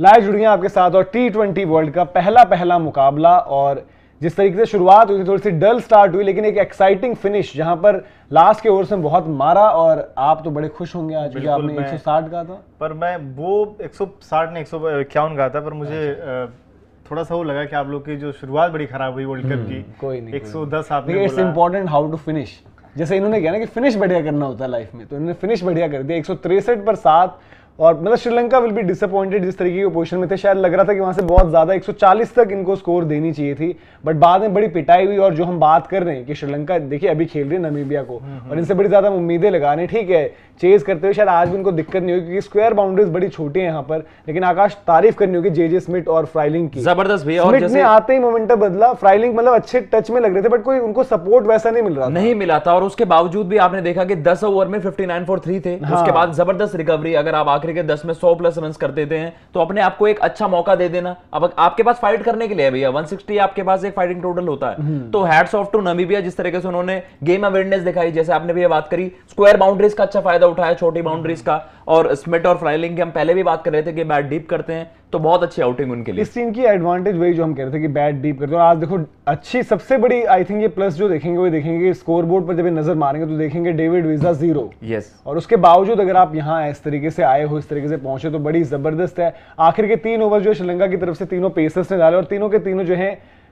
Live जुड़ हैं आपके साथ और टी ट्वेंटी वर्ल्ड का पहला पहला मुकाबला और जिस तरीके से शुरुआत हुई थी थोड़ी सी डल स्टार्ट हुई लेकिन एक एक्साइटिंग फिनिश जहाँ पर लास्ट के ओवर्स में बहुत मारा और आप तो बड़े खुश होंगे आज क्योंकि आपने मैं- 160 कहा था। पर मैं वो 160 ने 151 कहा था पर मुझे अच्छा। थोड़ा सा वो लगा कि आप लोग की जो शुरुआत बड़ी खराब हुई वर्ल्ड कप की। हम्म, कोई नहीं, कोई 110 आपने it's important how to finish जैसे इन्होंने किया ना कि फिनिश बढ़िया करना होता है लाइफ में तो इन्होंने फिनिश बढ़िया कर दिया। एक पर सात और मतलब श्रीलंका विल बी डिसअपॉइंटेड जिस तरीके की पोजीशन में थे। शायद लग रहा था कि वहाँ से बहुत ज़्यादा 140 तक इनको स्कोर देनी चाहिए थी। बट बाद में बड़ी पिटाई हुई और जो हम बात कर रहे हैं कि श्रीलंका देखिए अभी खेल रही है नमीबिया को। और इनसे बड़ी ज़्यादा उम्मीदें लगाने ठीक है चेज करते हुए शायद आज भी उनको दिक्कत नहीं होगी क्योंकि स्क्वायर बाउंड्रीज बड़ी छोटी है यहाँ पर। लेकिन आकाश तारीफ़ करनी होगी जे जे स्मिथ और फ्राइलिंग की। ज़बरदस्त भैया और ने जैसे आते ही मोमेंटम बदला। फ्राइलिंग मतलब अच्छे टच में लग रहे थे बट कोई उनको सपोर्ट वैसा नहीं मिल रहा नहीं मिला था। और उसके बावजूद भी आपने देखा कि 10 ओवर में 59 फॉर 3 थे। हाँ। उसके बाद ज़बरदस्त रिकवरी अगर आप आखिरी के 10 में सौ प्लस रन कर देते हैं तो अपने आपको एक अच्छा मौका दे देना। अब आपके पास फाइट करने के लिए भैया 160 आपके पास एक फाइटिंग टोटल होता है। हम्म। तो हैट्स ऑफ़ टू नमीबिया जिस तरीके से उन्होंने गेम अवेयरनेस दिखाई जैसे आपने भी बात करी स्क्वायर बाउंड्रीज का अच्छा फ़ायदा उठाया छोटी बाउंड्रीज का। और स्मिट और फ्राइलिंग की हम पहले भी बात कर रहे थे कि बैट डीप करते हैं। तो बहुत अच्छी आउटिंग उनके लिए। इस टीम की एडवांटेज वही जो हम कह रहे थे कि बैट डीप करते हैं। और आज देखो अच्छी सबसे बड़ी आई थिंक ये प्लस जो देखेंगे वो देखेंगे स्कोर बोर्ड पर जब नज़र मारेंगे तो देखेंगे डेविड विजा ज़ीरो यस और उसके बावजूद अगर आप यहाँ इस तरीके से आए हो इस तरीके से पहुँचे तो बड़ी ज़बरदस्त है। आखिर के तीन ओवर जो है श्रीलंका की तरफ़ से तीनों पेसर्स ने डाले और तीनों के तीनों जो है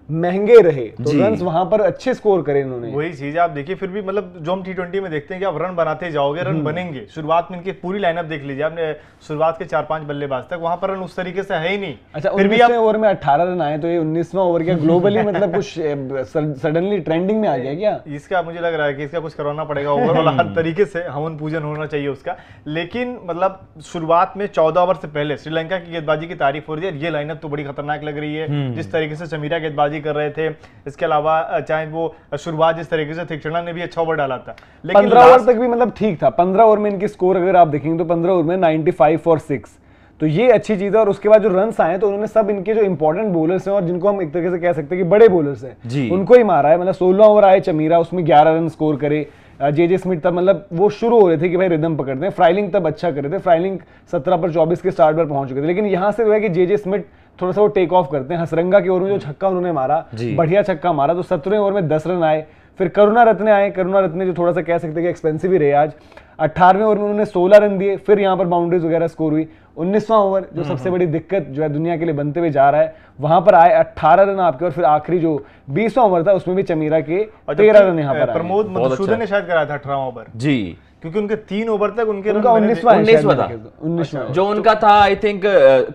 महँगे रहे तो। रन वहाँ पर अच्छे स्कोर करे इन्होंने। वही चीज़ आप देखिए फिर भी मतलब जो हम टी ट्वेंटी में देखते हैं कि आप रन बनाते जाओगे हम्म। रन बनेंगे। शुरुआत में इनकी पूरी लाइनअप देख लीजिए आपने शुरुआत के चार पाँच बल्लेबाज तक वहाँ पर रन उस तरीके से है ही नहीं। अच्छा फिर भी उन्नीसवें आप ओवर में 18 रन आए तो ये 19वां ओवर क्या ग्लोबली मतलब कुछ सडनली ट्रेंडिंग में आ गया क्या? इसका मुझे लग रहा है कि इसका कुछ करवाना पड़ेगा ओवरऑल हर तरीके से हवन पूजन होना चाहिए उसका। लेकिन मतलब शुरुआत में चौदह ओवर से पहले श्रीलंका की गेंदबाजी की तारीफ़ हो रही है ये लाइनअप तो बड़ी खतरनाक लग रही है। जिस तरीके से चमीरा गेंदबाजी कर रहे थे। इसके अलावा चाहे वो शुरुआत जिस तरीके से थिक्चना ने भी अच्छा ओवर डाला था। लेकिन पंद्रह ओवर तक भी मतलब ठीक था। पंद्रह ओवर में इनकी स्कोर अगर आप देखेंगे तो पंद्रह ओवर में 95 फॉर सिक्स तो ये अच्छी चीज़ है और उसके बाद जो रन आए तो उन्होंने सब इनके जो इंपॉर्टेंट बॉलर्स हैं और जिनको हम एक तरीके से कह सकते हैं कि बड़े बॉलर्स हैं। उनको ही मारा है। मतलब सोलह ओवर आए चमीरा उसमें ग्यारह रन स्कोर करे। जे जे स्मिथ तब मतलब वो शुरू हो रहे थे कि भाई रिदम पकड़ते हैं। फ्राइलिंग तब अच्छा कर रहे थे। फ्राइलिंग सत्रह पर चौबीस के स्टार्ट पर पहुँच चुके थे। लेकिन यहाँ से जो है कि जे जे स्मिथ थोड़ा सा वो टेक ऑफ़ करते हैं। हसरंगा की ओवर में जो छक्का उन्होंने मारा बढ़िया छक्का मारा तो सत्रहवें ओवर में दस रन आए। फिर करुणा रत्न आए। करुणा रत्न जो थोड़ा सा कह सकते हैं कि एक्सपेंसिव ही रहे आज। अट्ठारहवें ओवर में उन्होंने सोलह रन दिए। फिर यहाँ पर बाउंड्रीज वगैरह स्कोर हुई। उन्नीसवां ओवर जो सबसे बड़ी दिक्कत जो है दुनिया के लिए बनते हुए जा रहा है वहाँ पर आए अट्ठारह रन आपके और फिर आखिरी जो बीसवां ओवर था उसमें भी चमीरा के तेरह रन यहाँ पर प्रमोद मधुसूदन अच्छा। ने शायद कराया था अठारह ओवर। जी। क्योंकि उनके तीन ओवर तक उनके उनका उन्नीसवां शायद 19वां मेरे था। उन्नीसवां। जो उनका था आई थिंक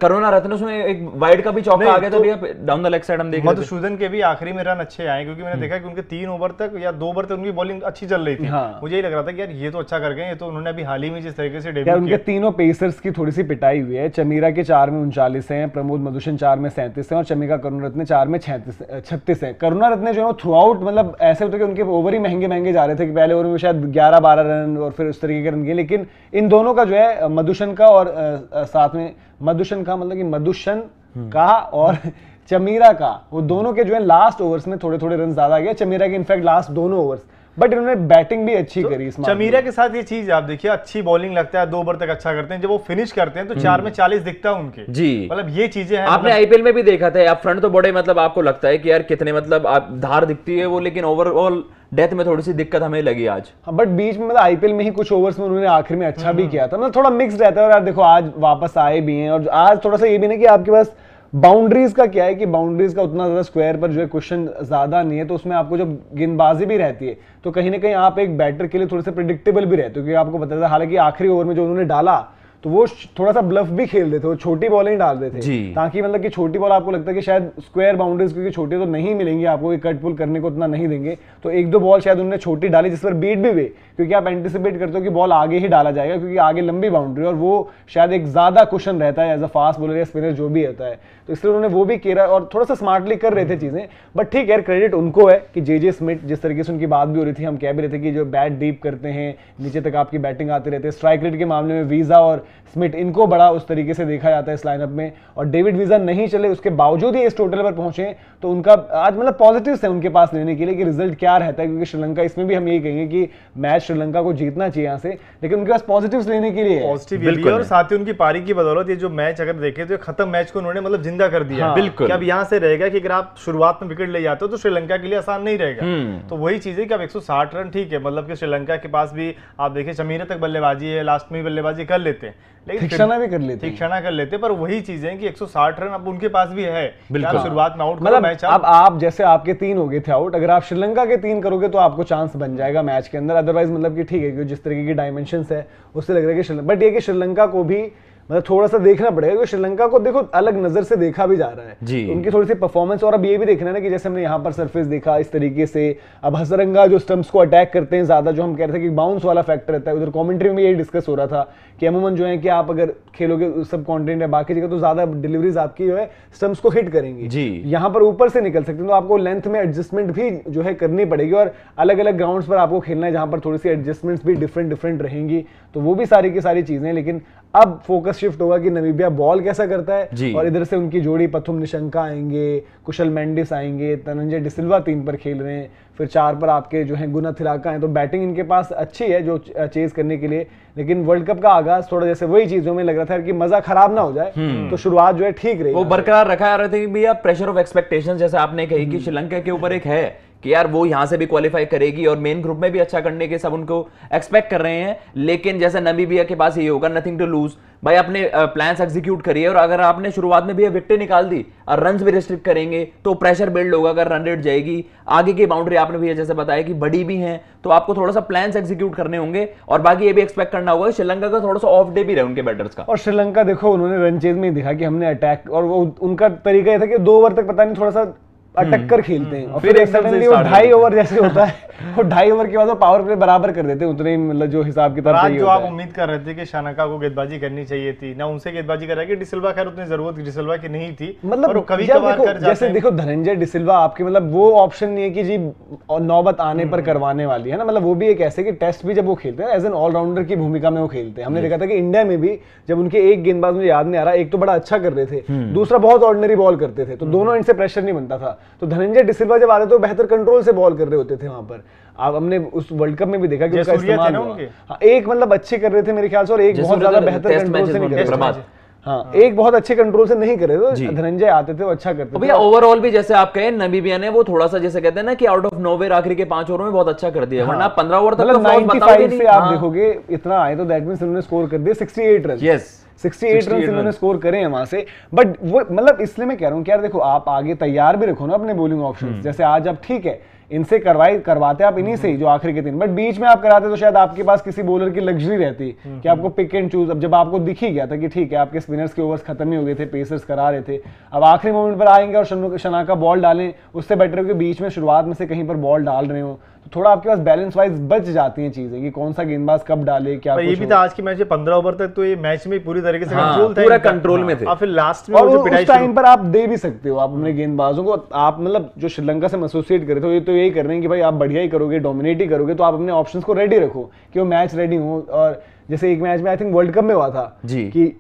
करुणा रत्न उसमें एक वाइड का भी चौका आ गया तो- भैया डाउन द लेग साइड हम देख मधुसूदन के भी आखिरी में रन अच्छे आए क्योंकि मैंने देखा कि उनके तीन ओवर तक या दो ओवर तक उनकी बॉलिंग अच्छी चल रही थी। हाँ। मुझे ये लग रहा था कि यार ये तो अच्छा कर गए ये तो उन्होंने अभी हाल ही में जिस तरीके से डेब्यू उनके तीनों पेसर्स की थोड़ी सी पिटाई हुई है। चमीरा के चार में उनचालीस है प्रमोद मधुशन चार में सैंतीस है और चमिका करुणा रत्ने चार में छत्तीस छत्तीस हैं। करुणा रत्न जो है थ्रू आउट मतलब ऐसे होते कि उनके ओवर ही महँगे महँगे जा रहे थे कि पहले ओवर में शायद ग्यारह बारह रन और फिर उस तरीके के रन किए। लेकिन इन दोनों का जो है मधुशन का और अ, साथ में मधुशन का मतलब कि मधुशन का और चमीरा का वो दोनों के जो है लास्ट ओवर्स में थोड़े थोड़े रन ज़्यादा आ गए चमीरा के इनफैक्ट लास्ट दोनों ओवर्स बट इन्होंने बैटिंग भी अच्छी करी इस चमीरा के साथ ये चीज़ आप देखिए अच्छी बॉलिंग लगता है दो ओवर तक अच्छा करते हैं। जब वो फिनिश करते हैं तो चार में चालीस दिखता है उनके। जी। मतलब ये चीज़ें हैं आपने आईपीएल में भी देखा था आप फ्रंट तो बड़े मतलब आपको लगता है कि यार कितने मतलब आप धार दिखती है वो लेकिन ओवरऑल डेथ में थोड़ी सी दिक्कत हमें लगी आज। हाँ बट बीच में मतलब आईपीएल में ही कुछ ओवर्स में उन्होंने आखिर में अच्छा भी किया था। मतलब थोड़ा मिक्स रहता है और यार देखो आज वापस आए भी हैं और आज थोड़ा सा ये भी नहीं कि आपके पास बाउंड्रीज का क्या है कि बाउंड्रीज का उतना ज़्यादा स्क्वायर पर जो है क्वेश्चन ज़्यादा नहीं है तो उसमें आपको जब गेंदबाजी भी रहती है तो कहीं ना कहीं आप एक बैटर के लिए थोड़े से प्रिडिक्टेबल भी रहते हो क्योंकि आपको पता था हालाँकि आखिरी ओवर में जो उन्होंने डाला तो वो थोड़ा सा ब्लफ भी खेल थे वो छोटी बॉलिंग डाल रहे थे ताकि मतलब कि छोटी बॉल आपको लगता है कि शायद स्क्वायर बाउंड्रीज क्योंकि छोटे तो नहीं मिलेंगी आपको कट पुल करने को उतना नहीं देंगे। तो एक दो बॉल शायद उन्होंने छोटी डाली जिस पर बीट भी हुए क्योंकि आप एंटिसिपेट करते हो कि बॉल आगे ही डाला जाएगा क्योंकि आगे लंबी बाउंड्री और वो शायद एक ज़्यादा क्वेश्चन रहता है एज अ फास्ट बॉलर या स्पिनर जो भी होता है। तो इसलिए उन्होंने वो भी किया और थोड़ा सा स्मार्टली कर रहे थे चीज़ें। बट ठीक है क्रेडिट उनको है कि जे जे स्मिथ जिस तरीके से उनकी बात भी हो रही थी हम कह भी रहे थे कि जो बैट डीप करते हैं नीचे तक आपकी बैटिंग आती रहती है। स्ट्राइक रेट के मामले में वीज़ा और स्मिथ इनको बड़ा उस तरीके से देखा जाता है इस लाइनअप में। और डेविड वीज़ा नहीं चले उसके बावजूद ही इस टोटल पर पहुँचे तो उनका आज मतलब पॉजिटिव है उनके पास लेने के लिए कि रिज़ल्ट क्या रहता है क्योंकि श्रीलंका इसमें भी हम यही कहेंगे कि मैच श्रीलंका को जीतना चाहिए यहाँ से लेकिन उनके पास पॉजिटिव लेने के लिए। पॉजिटिव और साथ ही उनकी पारी की बदौलत ये जो मैच अगर देखे तो खत्म मैच को उन्होंने मतलब ज़िंदा कर दिया। हाँ, बिल्कुल। अब यहाँ से रहेगा कि अगर आप शुरुआत में विकेट ले जाते हो तो श्रीलंका के लिए आसान नहीं रहेगा। तो वही चीज़ है कि अब 160 रन ठीक है मतलब कि श्रीलंका के पास भी आप देखिए शमीर तक बल्लेबाजी है लास्ट में बल्लेबाजी कर लेते हैं। लेकिन भी कर लेते हैं। कर लेते पर वही चीज़ है कि 160 रन अब उनके पास भी है। बिल्कुल। शुरुआत में आउट मतलब मैच अब आप जैसे आपके तीन हो गए थे आउट अगर आप श्रीलंका के तीन करोगे तो आपको चांस बन जाएगा मैच के अंदर। अदरवाइज़ मतलब कि ठीक है क्योंकि जिस तरीके की डायमेंशन है उससे लग रहा है कि श्रीलंका बट ये कि श्रीलंका को भी मतलब थोड़ा सा देखना पड़ेगा क्योंकि श्रीलंका को देखो अलग नज़र से देखा भी जा रहा है जी। उनकी थोड़ी सी परफॉर्मेंस और अब ये भी देखना है ना कि जैसे हमने यहाँ पर सरफेस देखा इस तरीके से अब हसरंगा जो स्टम्प्स को अटैक करते हैं ज़्यादा जो हम कह रहे थे कि बाउंस वाला फैक्टर रहता है उधर कॉमेंट्री में यही डिस्कस हो रहा था कि अमूमन जो है कि आप अगर खेलोगे सब कॉन्टेंट है बाकी जगह तो ज़्यादा डिलीवरीज आपकी जो है स्टम्प्स को हिट करेंगी जी। यहाँ पर ऊपर से निकल सकते हैं तो आपको लेंथ में एडजस्टमेंट भी जो है करनी पड़ेगी और अलग अलग ग्राउंड्स पर आपको खेलना है जहाँ पर थोड़ी सी एडजस्टमेंट्स भी डिफरेंट डिफरेंट रहेंगी तो वो भी सारी की सारी चीज़ें लेकिन अब फोकस शिफ्ट होगा कि नमीबिया बॉल कैसा करता है और इधर से उनकी जोड़ी पथुम निशंका आएँगे कुशल मेंडिस आएँगे धनंजय डिसिल्वा तीन पर खेल रहे हैं फिर चार पर आपके जो है गुना थिराका हैं तो बैटिंग इनके पास अच्छी है जो चेज करने के लिए लेकिन वर्ल्ड कप का आगाज़ थोड़ा जैसे वही चीज़ों में लग रहा था कि मज़ा खराब ना हो जाए तो शुरुआत जो है ठीक रही वो बरकरार रखा जा रहा था भैया प्रेशर ऑफ़ एक्सपेक्टेशन जैसे आपने कही कि श्रीलंका के ऊपर एक है कि यार वो यहाँ से भी क्वालिफाई करेगी और मेन ग्रुप में भी अच्छा करने के सब उनको एक्सपेक्ट कर रहे हैं। लेकिन जैसे नमीबिया के पास ये होगा नथिंग टू लूज भाई अपने प्लान्स एग्जीक्यूट करिए और अगर आपने शुरुआत में भी विकेट निकाल दी और रन भी रिस्ट्रिक्ट करेंगे तो प्रेशर बिल्ड होगा, अगर रन रेट जाएगी। आगे की बाउंड्री आपने भी जैसे बताया कि बड़ी भी है तो आपको थोड़ा सा प्लान्स एग्जीक्यूट करने होंगे और बाकी ये भी एक्सपेक्ट करना होगा श्रीलंका का थोड़ा सा ऑफ़ डे भी रहे उनके बैटर्स का। और श्रीलंका देखो, उन्होंने रन चेज में दिखा कि हमने अटैक और वो उनका तरीका ये था कि दो ओवर तक पता नहीं थोड़ा सा अटक कर खेलते हैं। और फिर एक सडनली वो ढाई ओवर जैसे होता है। वो ढाई ओवर के बाद वो पावर प्ले बराबर कर देते उतने ही मतलब जो हिसाब पर किताब जो आप उम्मीद कर रहे थे कि शानका को गेंदबाजी करनी चाहिए थी ना उनसे गेंदबाजी कर रहा है डिसिल्वा खैर उतनी ज़रूरत डिसिल्वा की नहीं थी मतलब कभी जैसे देखो धनंजय डिसिल्वा आपके मतलब वो ऑप्शन नहीं है कि जी नौबत आने हम्म, पर करवाने वाली है ना मतलब वो भी एक ऐसे कि टेस्ट भी जब वो खेलते हैं एज एन ऑलराउंडर की भूमिका में वो खेलते हैं। हमने देखा था कि इंडिया में भी जब उनके एक गेंदबाज मुझे याद नहीं आ रहा एक तो बड़ा अच्छा कर रहे थे हम्म। दूसरा बहुत ऑर्डनरी बॉल करते थे तो दोनों इनसे प्रेशर नहीं बनता था। तो धनंजय डिसिल्वा जब आ रहे थे बेहतर कंट्रोल से बॉल कर रहे होते थे वहाँ पर। आप हमने उस वर्ल्ड कप में भी देखा कि उसका इस्तेमाल हुआ। हाँ, एक मतलब अच्छे कर रहे थे मेरे ख्याल से और एक बहुत ज़्यादा तो बेहतर कंट्रोल से नहीं कर रहे थे। हाँ एक बहुत अच्छे कंट्रोल से नहीं कर रहे थे धनंजय आते थे वो अच्छा करते तो थे। भैया ओवरऑल भी जैसे आप कहे नबीबिया ने वो थोड़ा सा जैसे कहते हैं ना कि आउट ऑफ़ नोवेर आखिरी के पाँच ओवरों में बहुत अच्छा कर दिया। वरना पंद्रह ओवर तक मतलब तो 95 नहीं। से आप हाँ। देखोगे इतना आए तो दैट मींस उन्होंने स्कोर कर दिए 68 रन Yes. 68 रन इन्होंने स्कोर करे हैं वहाँ से। बट वो मतलब इसलिए मैं कह रहा हूँ कि यार देखो आप आगे तैयार भी रखो ना अपने बॉलिंग ऑप्शंस जैसे आज आप ठीक है इनसे करवाई करवाते आप इन्हीं से जो आखिरी के दिन। बट बीच में आप कराते तो शायद आपके पास किसी बॉलर की लग्जरी रहती, कि आपको पिक एंड चूज़ अब जब आपको दिख ही गया था कि ठीक है, आपके स्पिनर्स के ओवर्स खत्म ही हो गए थे पेसर्स करा रहे थे, अब आखिरी मोमेंट पर आएँगे और शनाका बॉल डालें, उससे बेटर हो कि बीच में शुरुआत में से कहीं पर बॉल डाल रहे हो। थोड़ा आपके पास बैलेंस वाइज बच जाती हैं चीज़ें कि कौन सा गेंदबाज कब डाले क्या पर ये भी था आज की मैच में पंद्रह ओवर तक तो ये मैच में पूरी तरीके से हाँ, कंट्रोल था पूरा control में थे। और फिर लास्ट में और उस टाइम पर आप दे भी सकते हो आप अपने गेंदबाजों को आप मतलब जो श्रीलंका से एसोसिएट करे थे तो यही कर रहे हैं कि भाई आप बढ़िया ही करोगे डोमिनेट ही करोगे तो आप अपने ऑप्शंस को रेडी रखो कि वो मैच रेडी हो और जैसे एक मैच में आई थिंक वर्ल्ड कप में हुआ था जी। कि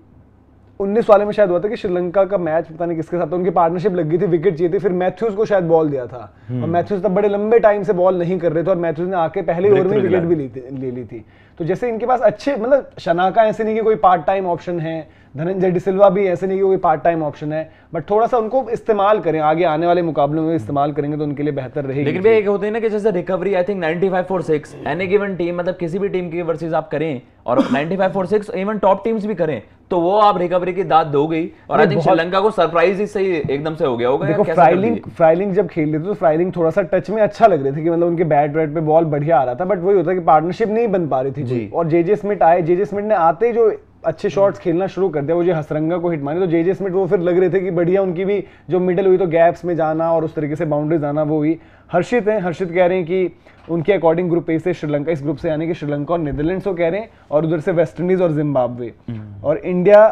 19 वाले में शायद हुआ था कि श्रीलंका का मैच पता नहीं किसके साथ था उनकी पार्टनरशिप लगी गई थी विकेट चाहिए थी फिर मैथ्यूज को शायद बॉल दिया था। और मैथ्यूज तब बड़े लंबे टाइम से बॉल नहीं कर रहे थे और मैथ्यूज ने आके पहले ओवर में विकेट भी ले ली थी। तो जैसे इनके पास अच्छे मतलब शनाका ऐसे नहीं कि कोई पार्ट टाइम ऑप्शन है धनंजय डिसिल्वा भी ऐसे नहीं कि कोई पार्ट टाइम ऑप्शन है बट थोड़ा सा उनको इस्तेमाल करें आगे आने वाले मुकाबलों में इस्तेमाल करेंगे तो उनके लिए बेहतर रहेगी लेकिन भैया एक होते हैं ना कि जैसे recovery I think 95 for 6 any given team मतलब किसी भी टीम की वर्सेस आप करें और 95 फॉर 6 इवन टॉप टीम्स भी करें तो वो आप रिकवरी की दाद दो गई और आई थिंक श्रीलंका को सरप्राइज़ ही सही एकदम से हो गया होगा देखो फ्राइलिंग फ्राइलिंग जब खेल रहे थे तो फ्राइलिंग थोड़ा सा टच में अच्छा लग रहे थे कि मतलब उनके बैट बैट पे बॉल बढ़िया आ रहा था बट वही होता है कि पार्टनरशिप नहीं बन पा रही थी। और जेजे स्मिट आए जेजे स्मिट ने आते ही जो अच्छे शॉट्स खेलना शुरू कर दिया वो जो हसरंगा को हिट मारे तो जे जे स्मिथ वो फिर लग रहे थे कि बढ़िया उनकी भी जो मिडल हुई तो गैप्स में जाना और उस तरीके से बाउंड्रीज आना वो हुई। हर्षित हैं हर्षित कह रहे हैं कि उनके अकॉर्डिंग ग्रुप ए से श्रीलंका इस ग्रुप से यानी कि श्रीलंका और नीदरलैंड्स को कह रहे हैं और उधर से वेस्ट इंडीज और जिम्बाब्वे और इंडिया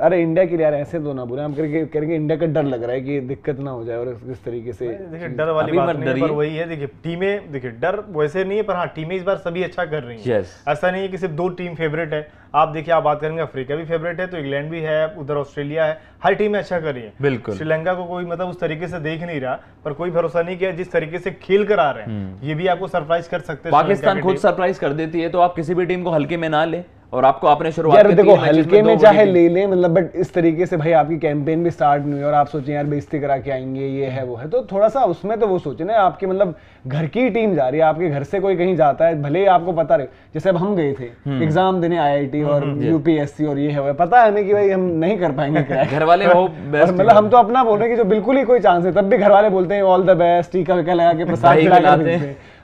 अरे इंडिया के लिए यार ऐसे दो ना बोले। हम करेंगे करेंगे इंडिया का डर लग रहा है कि दिक्कत ना हो जाए और इस तरीके से। देखिए डर वाली बात नहीं है पर वही है देखिए टीमें देखिए डर वैसे नहीं है पर हाँ टीमें इस बार सभी अच्छा कर रही हैं। Yes. ऐसा नहीं है कि सिर्फ़ दो टीम फेवरेट है। आप देखिए आप बात करेंगे अफ्रीका भी फेवरेट है तो इंग्लैंड भी है उधर ऑस्ट्रेलिया है हर टीम अच्छा कर रही है। बिल्कुल। श्रीलंका को कोई मतलब उस तरीके से देख नहीं रहा पर कोई भरोसा नहीं किया जिस तरीके से खेल कर आ रहे हैं। ये भी आपको सरप्राइज़ कर सकते हैं पाकिस्तान खुद सरप्राइज़ कर देती है तो आप किसी भी टीम को हल्के में ना ले। और आपको आपने शुरुआत यार देखो हल्के में चाहे ले लें मतलब बट इस तरीके से भाई आपकी कैंपेन भी स्टार्ट नहीं हुई और आप सोचें यार बेइज्जती करा के आएँगे ये है वो है। तो थोड़ा सा उसमें तो वो सोचे ना आपकी मतलब घर की टीम जा रही है आपके घर से कोई कहीं जाता है भले ही आपको पता रहे। जैसे अब हम गए थे हम्म। एग्ज़ाम देने आईआईटी और यूपीएससी और ये है वो पता है हमें कि भाई हम नहीं कर पाएँगे घर वाले मतलब हम तो अपना बोल रहे हैं कि जो बिल्कुल ही कोई चांस है तब भी घर वाले बोलते हैं ऑल द बेस्ट टीका विका लगा के प्रसाद खिला।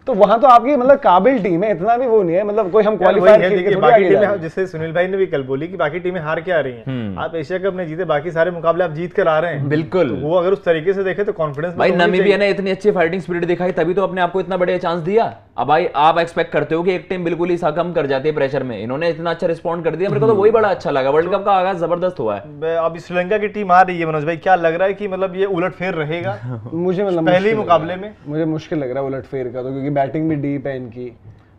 तो वहाँ तो आपकी मतलब काबिल टीम है इतना भी वो नहीं है मतलब कोई हम क्वालिफायर है, खेल के देखिए थोड़ी बाकी आगे जा रहे टीमें हैं। जैसे सुनील भाई ने भी कल बोली कि बाकी टीमें हार के आ रही हैं। आप एशिया कप नहीं जीते बाकी सारे मुकाबले आप जीत कर आ रहे हैं। बिल्कुल। तो वो अगर उस तरीके से देखे तो कॉन्फिडेंस भाई नमीबिया ने इतनी अच्छी फाइटिंग स्पिरिट दिखाई तभी तो अपने आपको इतना बढ़िया चांस दिया। अब भाई आप एक्सपेक्ट करते हो कि एक टीम बिल्कुल ही सा कम कर जाती है प्रेशर में। इन्होंने इतना अच्छा रिस्पॉन्ड कर दिया मेरे को तो वही बड़ा अच्छा लगा। वर्ल्ड कप का आगाज़ ज़बरदस्त हुआ है। अब श्रीलंका की टीम आ रही है मनोज भाई क्या लग रहा है कि मतलब ये उलट फेर रहेगा? मुझे मतलब पहले ही मुकाबले में? मुझे मुश्किल लग रहा है उलट फेर का तो क्योंकि बैटिंग भी डीप है इनकी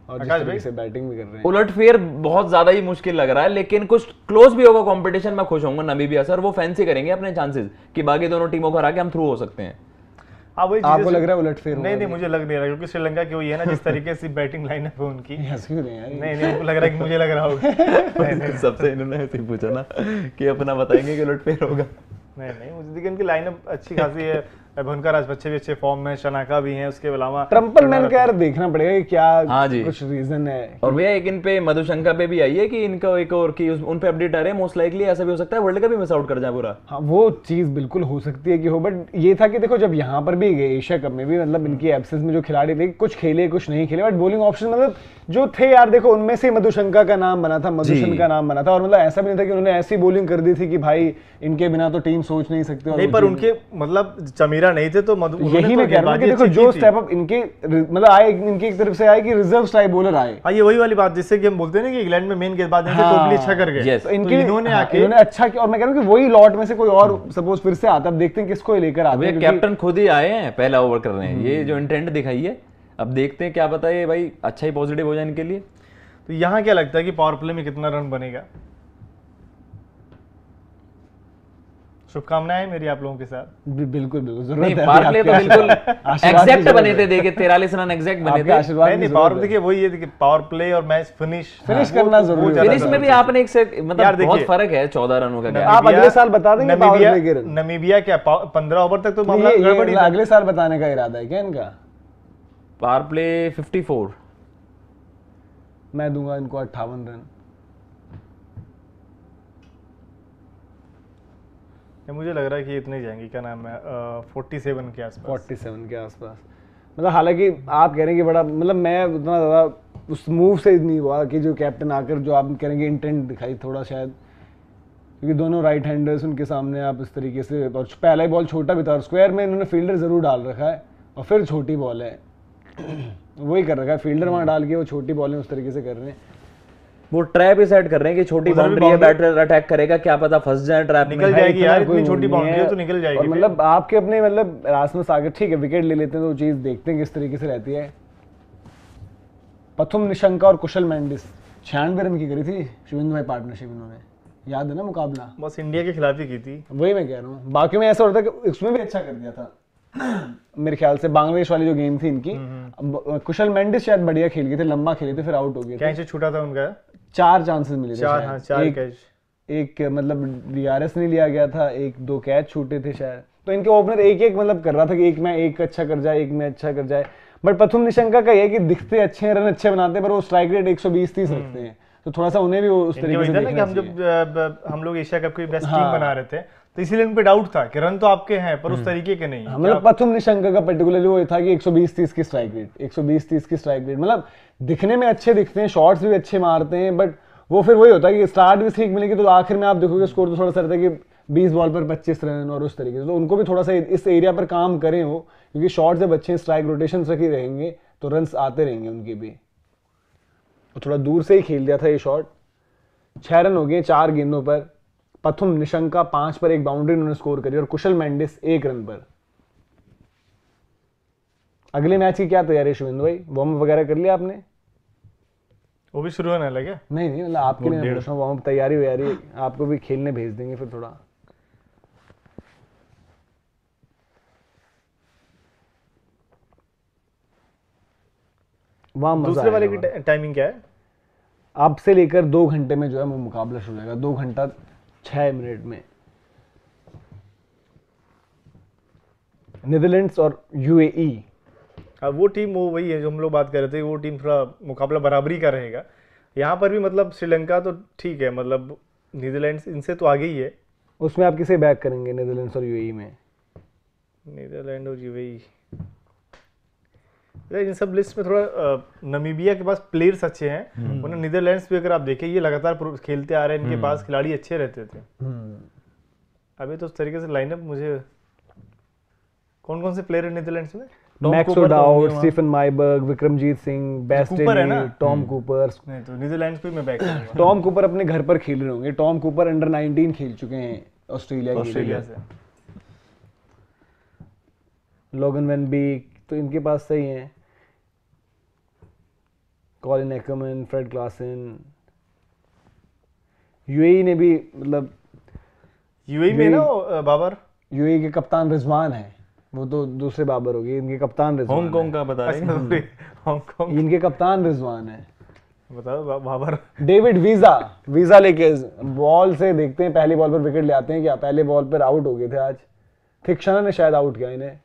और जिस तरीके से बैटिंग भी कर रहे हैं। उलटफेर बहुत ज़्यादा ही मुश्किल लग रहा है लेकिन कुछ क्लोज भी होगा कंपटीशन में खुश होऊँगा नमीबिया सर वो फैंसी करेंगे अपने चांसेस कि बाकी दोनों टीमों को हरा के हम थ्रू हो सकते हैं। हाँ वही आपको लग रहा है उलट फेर नहीं नहीं मुझे लग नहीं रहा क्योंकि श्रीलंका की वही है ना जिस तरीके से बैटिंग लाइनअप है उनकी। नहीं नहीं उनको लग रहा है कि मुझे लग रहा होगा। सबसे इन्होंने ऐसे ही पूछा ना कि अपना बताएँगे कि उलटफेर होगा। नहीं नहीं मुझे देखिए इनकी लाइनअप अच्छी खासी है। भुनकर राजपक्षे भी अच्छे फॉर्म में शनाका भी हैं उसके अलावा ट्रम्पल मैन का यार देखना पड़ेगा क्या हाँ जी। कुछ रीजन है। और भैया एक इन पे मधुशंका पे भी आई है कि इनका एक और कि उस- उन पे अपडेट आ रहे हैं मोस्ट लाइकली ऐसा भी हो सकता है वर्ल्ड कप भी मिस आउट कर जाए पूरा। हाँ वो चीज़ बिल्कुल हो सकती है कि हो बट ये था कि देखो जब यहाँ पर भी गए एशिया कप में भी मतलब इनकी एब्सेंस में जो खिलाड़ी थे कुछ खेले कुछ नहीं खेले बट बॉलिंग ऑप्शन मतलब जो थे यार देखो उनमें से मधुशंका का नाम बना था मधुशन का नाम बना था और मतलब ऐसा भी नहीं था कि उन्होंने ऐसी बॉलिंग कर दी थी कि भाई इनके बिना तो टीम सोच नहीं सकती। नहीं पर उनके मतलब चमीरा नहीं थे तो यही तो मैं कह रहा हूँ कि देखो जो स्टेप अप इनके मतलब आए इनकी एक तरफ़ से आए कि रिज़र्व टाइप बॉलर आए। हाँ ये वही वाली बात जिससे कि हम बोलते हैं ना कि इंग्लैंड में मेन गेंदबाज नहीं थे हाँ, टोटली अच्छा कर गए तो इनके इन्होंने हाँ, आके इन्होंने अच्छा किया और मैं कह रहा हूँ कि वही लॉट में से कोई और सपोज़ फिर से आता अब देखते हैं किसको लेकर आते हैं कैप्टन खुद ही आए हैं पहला ओवर कर रहे हैं। ये जो इंटेंट दिखाई है अब देखते हैं क्या पता ये भाई अच्छा ही पॉजिटिव हो जाए इनके लिए। तो यहाँ क्या लगता है कि पावर प्ले में कितना रन बनेगा? शुभकामनाएँ मेरी आप लोगों के साथ बिल्कुल बिल्कुल ज़रूरत नहीं है पावर प्ले तो बिल्कुल एग्जैक्ट बने। थे देखिए तिरालीस रन एग्जैक्ट बने थे आशीर्वाद नहीं पावर देखिए वही है देखिए पावर प्ले और मैच फिनिश Finish करना ज़रूरी है। फिनिश में भी आपने एक से मतलब बहुत फ़र्क है चौदह रनों का gap। आप अगले साल बता देंगे के रन। नमीबिया क्या पंद्रह ओवर तक तो मामला गड़बड़ी अगले साल बताने का इरादा है क्या इनका पावर प्ले 54 मैं दूँगा इनको अट्ठावन रन ये मुझे लग रहा है कि इतने जाएँगे, क्या नाम है फोर्टी सेवन के आसपास। 47 के आसपास। मतलब हालाँकि आप कह रहे हैं कि बड़ा मतलब मैं उतना ज़्यादा उस मूव से नहीं हुआ कि जो कैप्टन आकर, जो आप करेंगे इंटेंट दिखाई थोड़ा शायद, क्योंकि दोनों राइट हैंडर्स उनके सामने आप इस तरीके से, और पहला ही बॉल छोटा भी था, और स्क्वायर में इन्होंने फील्डर ज़रूर डाल रखा है, और फिर छोटी बॉल है। वही कर रखा है फील्डर वहाँ डाल के वो छोटी बॉलें उस तरीके से कर रहे हैं। वो ट्रैप ही सेट कर रहे हैं कि छोटी बाउंड्री है बैटर अटैक करेगा क्या पता फंस जाए ट्रैप निकल जाएगी यार, इतनी छोटी boundary है तो निकल जाएगी मतलब आपके अपने मतलब रासमस आगे ठीक है विकेट ले लेते हैं तो चीज़ देखते हैं किस तरीके से रहती है। प्रथम निशंका और कुशल मैंडिस। छियानवे रन की करी थी शिवेंद्र भाई पार्टनरशिप इन्होंने याद है ना मुकाबला? बस इंडिया के खिलाफ ही की थी। वही मैं कह रहा हूँ। बाकी में ऐसा होता है कि उसमें भी अच्छा कर दिया था। मेरे ख्याल से बांग्लादेश वाली जो गेम थी इनकी कुशल मेंडिस शायद बढ़िया खेल गए थे लंबा खेले थे फिर आउट हो गए थे। कैच छूटा था उनका? चार चांसेस मिले चार थे हाँ चार एक, कैच एक मतलब डीआरएस नहीं लिया गया था एक दो कैच छूटे थे शायद। तो इनके ओपनर एक एक मतलब कर रहा था कि एक में एक अच्छा कर जाए एक में अच्छा कर जाए। बट प्रथम निशंका का यह है कि दिखते अच्छे हैं रन अच्छे बनाते हैं पर वो स्ट्राइक रेट 120 30 रखते हैं। तो थोड़ा सा उन्हें भी उस तरीके से देखना हम जब हम लोग एशिया कप की बेस्ट टीम हाँ। बना रहे थे तो इसीलिए उन पे डाउट था कि रन तो आपके हैं पर उस तरीके के नहीं। हाँ, मतलब प्रथम निशंका का पर्टिकुलरली वो था कि 120 30 की स्ट्राइक रेट 120 30 की स्ट्राइक रेट मतलब दिखने में अच्छे दिखते हैं शॉट्स भी अच्छे मारते हैं बट वो फिर वही होता है कि स्टार्ट भी ठीक मिलेगी तो आखिर में आप देखोगे स्कोर तो थोड़ा सा रहता है कि 20 बॉल पर 25 रन और उस तरीके से। तो उनको भी थोड़ा सा इस एरिया पर काम करें वो क्योंकि शॉट्स जब अच्छे स्ट्राइक रोटेशन रखे रहेंगे तो रन आते रहेंगे उनके भी। थोड़ा दूर से ही खेल दिया था ये शॉट छह रन हो गए चार गेंदों पर। प्रथम निशंका पाँच पर एक बाउंड्री उन्होंने स्कोर करी और कुशल मेंडिस एक रन पर। अगले मैच की क्या तैयारी शुभेंदु भाई? वार्म वगैरह कर लिया आपने? वो भी शुरू होने लगे नहीं नहीं मतलब आपके लिए पूछ रहा हूँ वार्म तैयारी वैयारी आपको भी खेलने भेज देंगे फिर थोड़ा। वहाँ दूसरे वाले की टाइमिंग क्या है? अब से लेकर दो घंटे में जो है वो मुकाबला शुरू हो जाएगा। दो घंटा छह मिनट में। नीदरलैंड्स और यूएई। अब वो टीम वो वही है जो हम लोग बात कर रहे थे वो टीम थोड़ा मुकाबला बराबरी का रहेगा। यहाँ पर भी मतलब श्रीलंका तो ठीक है मतलब नीदरलैंड्स इनसे तो आगे ही है। उसमें आप किसे बैक करेंगे नीदरलैंड्स और यूएई में? नीदरलैंड और यूएई। इन सब लिस्ट में थोड़ा नमीबिया के पास प्लेयर्स अच्छे हैं। वरना नीदरलैंड्स भी अगर आप देखें ये लगातार खेलते आ रहे हैं इनके पास खिलाड़ी अच्छे रहते थे। अभी तो उस तरीके से लाइनअप मुझे कौन कौन से प्लेयर है नीदरलैंड्स में? मैक्स तो O'Dowd Stephan Myburgh Vikramjit Singh best Cooper है ना? टॉम कूपर तो नीदरलैंड्स पे मैं बैक टॉम कूपर अपने घर पर खेल रहे होंगे। टॉम कूपर अंडर 19 खेल चुके हैं ऑस्ट्रेलिया के ऑस्ट्रेलिया लिए से। लोगन वेन बीक तो इनके पास सही हैं। Colin Ackermann Fred Klaassen UAE ने भी मतलब यूएई में ना बाबर? यूएई के कप्तान रिजवान है। वो तो दूसरे बाबर हो गए इनके कप्तान रिजवान हांगकांग का बता रहे हांगकांग इनके कप्तान रिजवान है। बताओ बाबर। डेविड वीज़ा वीज़ा लेके बॉल से देखते हैं पहली बॉल पर विकेट ले आते हैं क्या? पहले बॉल पर आउट हो गए थे आज। थिक्शना ने शायद आउट किया इन्हें।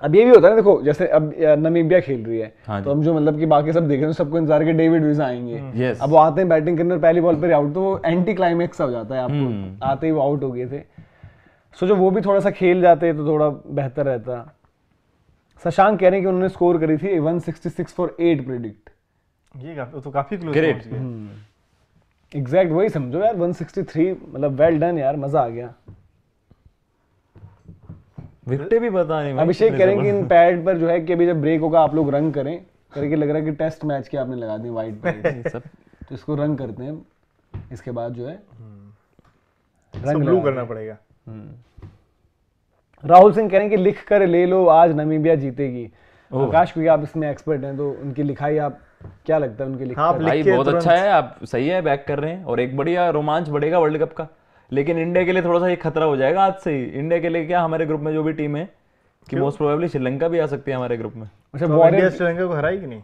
अब ये भी होता है ना देखो जैसे अब नमीबिया खेल रही है हाँ तो हम जो मतलब कि बाकी सब देख रहे हैं सबको इंतज़ार के डेविड वीज़ा आएँगे। Yes. अब वो आते हैं बैटिंग करने पहली बॉल पर आउट तो वो एंटी क्लाइमेक्स हो जाता है हम्म। आपको आते ही वो आउट हो गए थे। सो जो वो भी थोड़ा सा खेल जाते तो थोड़ा बेहतर रहता। शशांक कह रहे हैं कि उन्होंने स्कोर करी थी 166 फॉर 8 प्रेडिक्ट ये काफ़ी तो काफ़ी क्लोज गए एग्जैक्ट वही समझो यार 163 मतलब वेल डन यार मज़ा आ गया। विकेटें भी बता नहीं अभिषेक कितने कह रहे हैं कि इन पैड पर जो है कि अभी जब ब्रेक होगा आप लोग रन करें। करके लग रहा है कि टेस्ट मैच के आपने लगा दी वाइट पैड सब तो इसको रन करते हैं। इसके बाद जो है रंग ब्लू करना पड़ेगा। राहुल सिंह कह रहे हैं कि लिख कर ले लो आज नमीबिया जीतेगी। आकाश क्योंकि आप इसमें एक्सपर्ट हैं तो उनकी लिखाई आप क्या लगता है उनकी लिखाई हाँ, बहुत अच्छा है आप सही है बैक कर रहे हैं। और एक बढ़िया रोमांच बढ़ेगा वर्ल्ड कप का। लेकिन इंडिया के लिए थोड़ा सा ये खतरा हो जाएगा आज से ही। इंडिया के लिए क्या हमारे ग्रुप में जो भी टीम है कि मोस्ट प्रोबेबली श्रीलंका भी आ सकती है हमारे ग्रुप में। अच्छा तो वॉरियर श्रीलंका को हराई कि नहीं?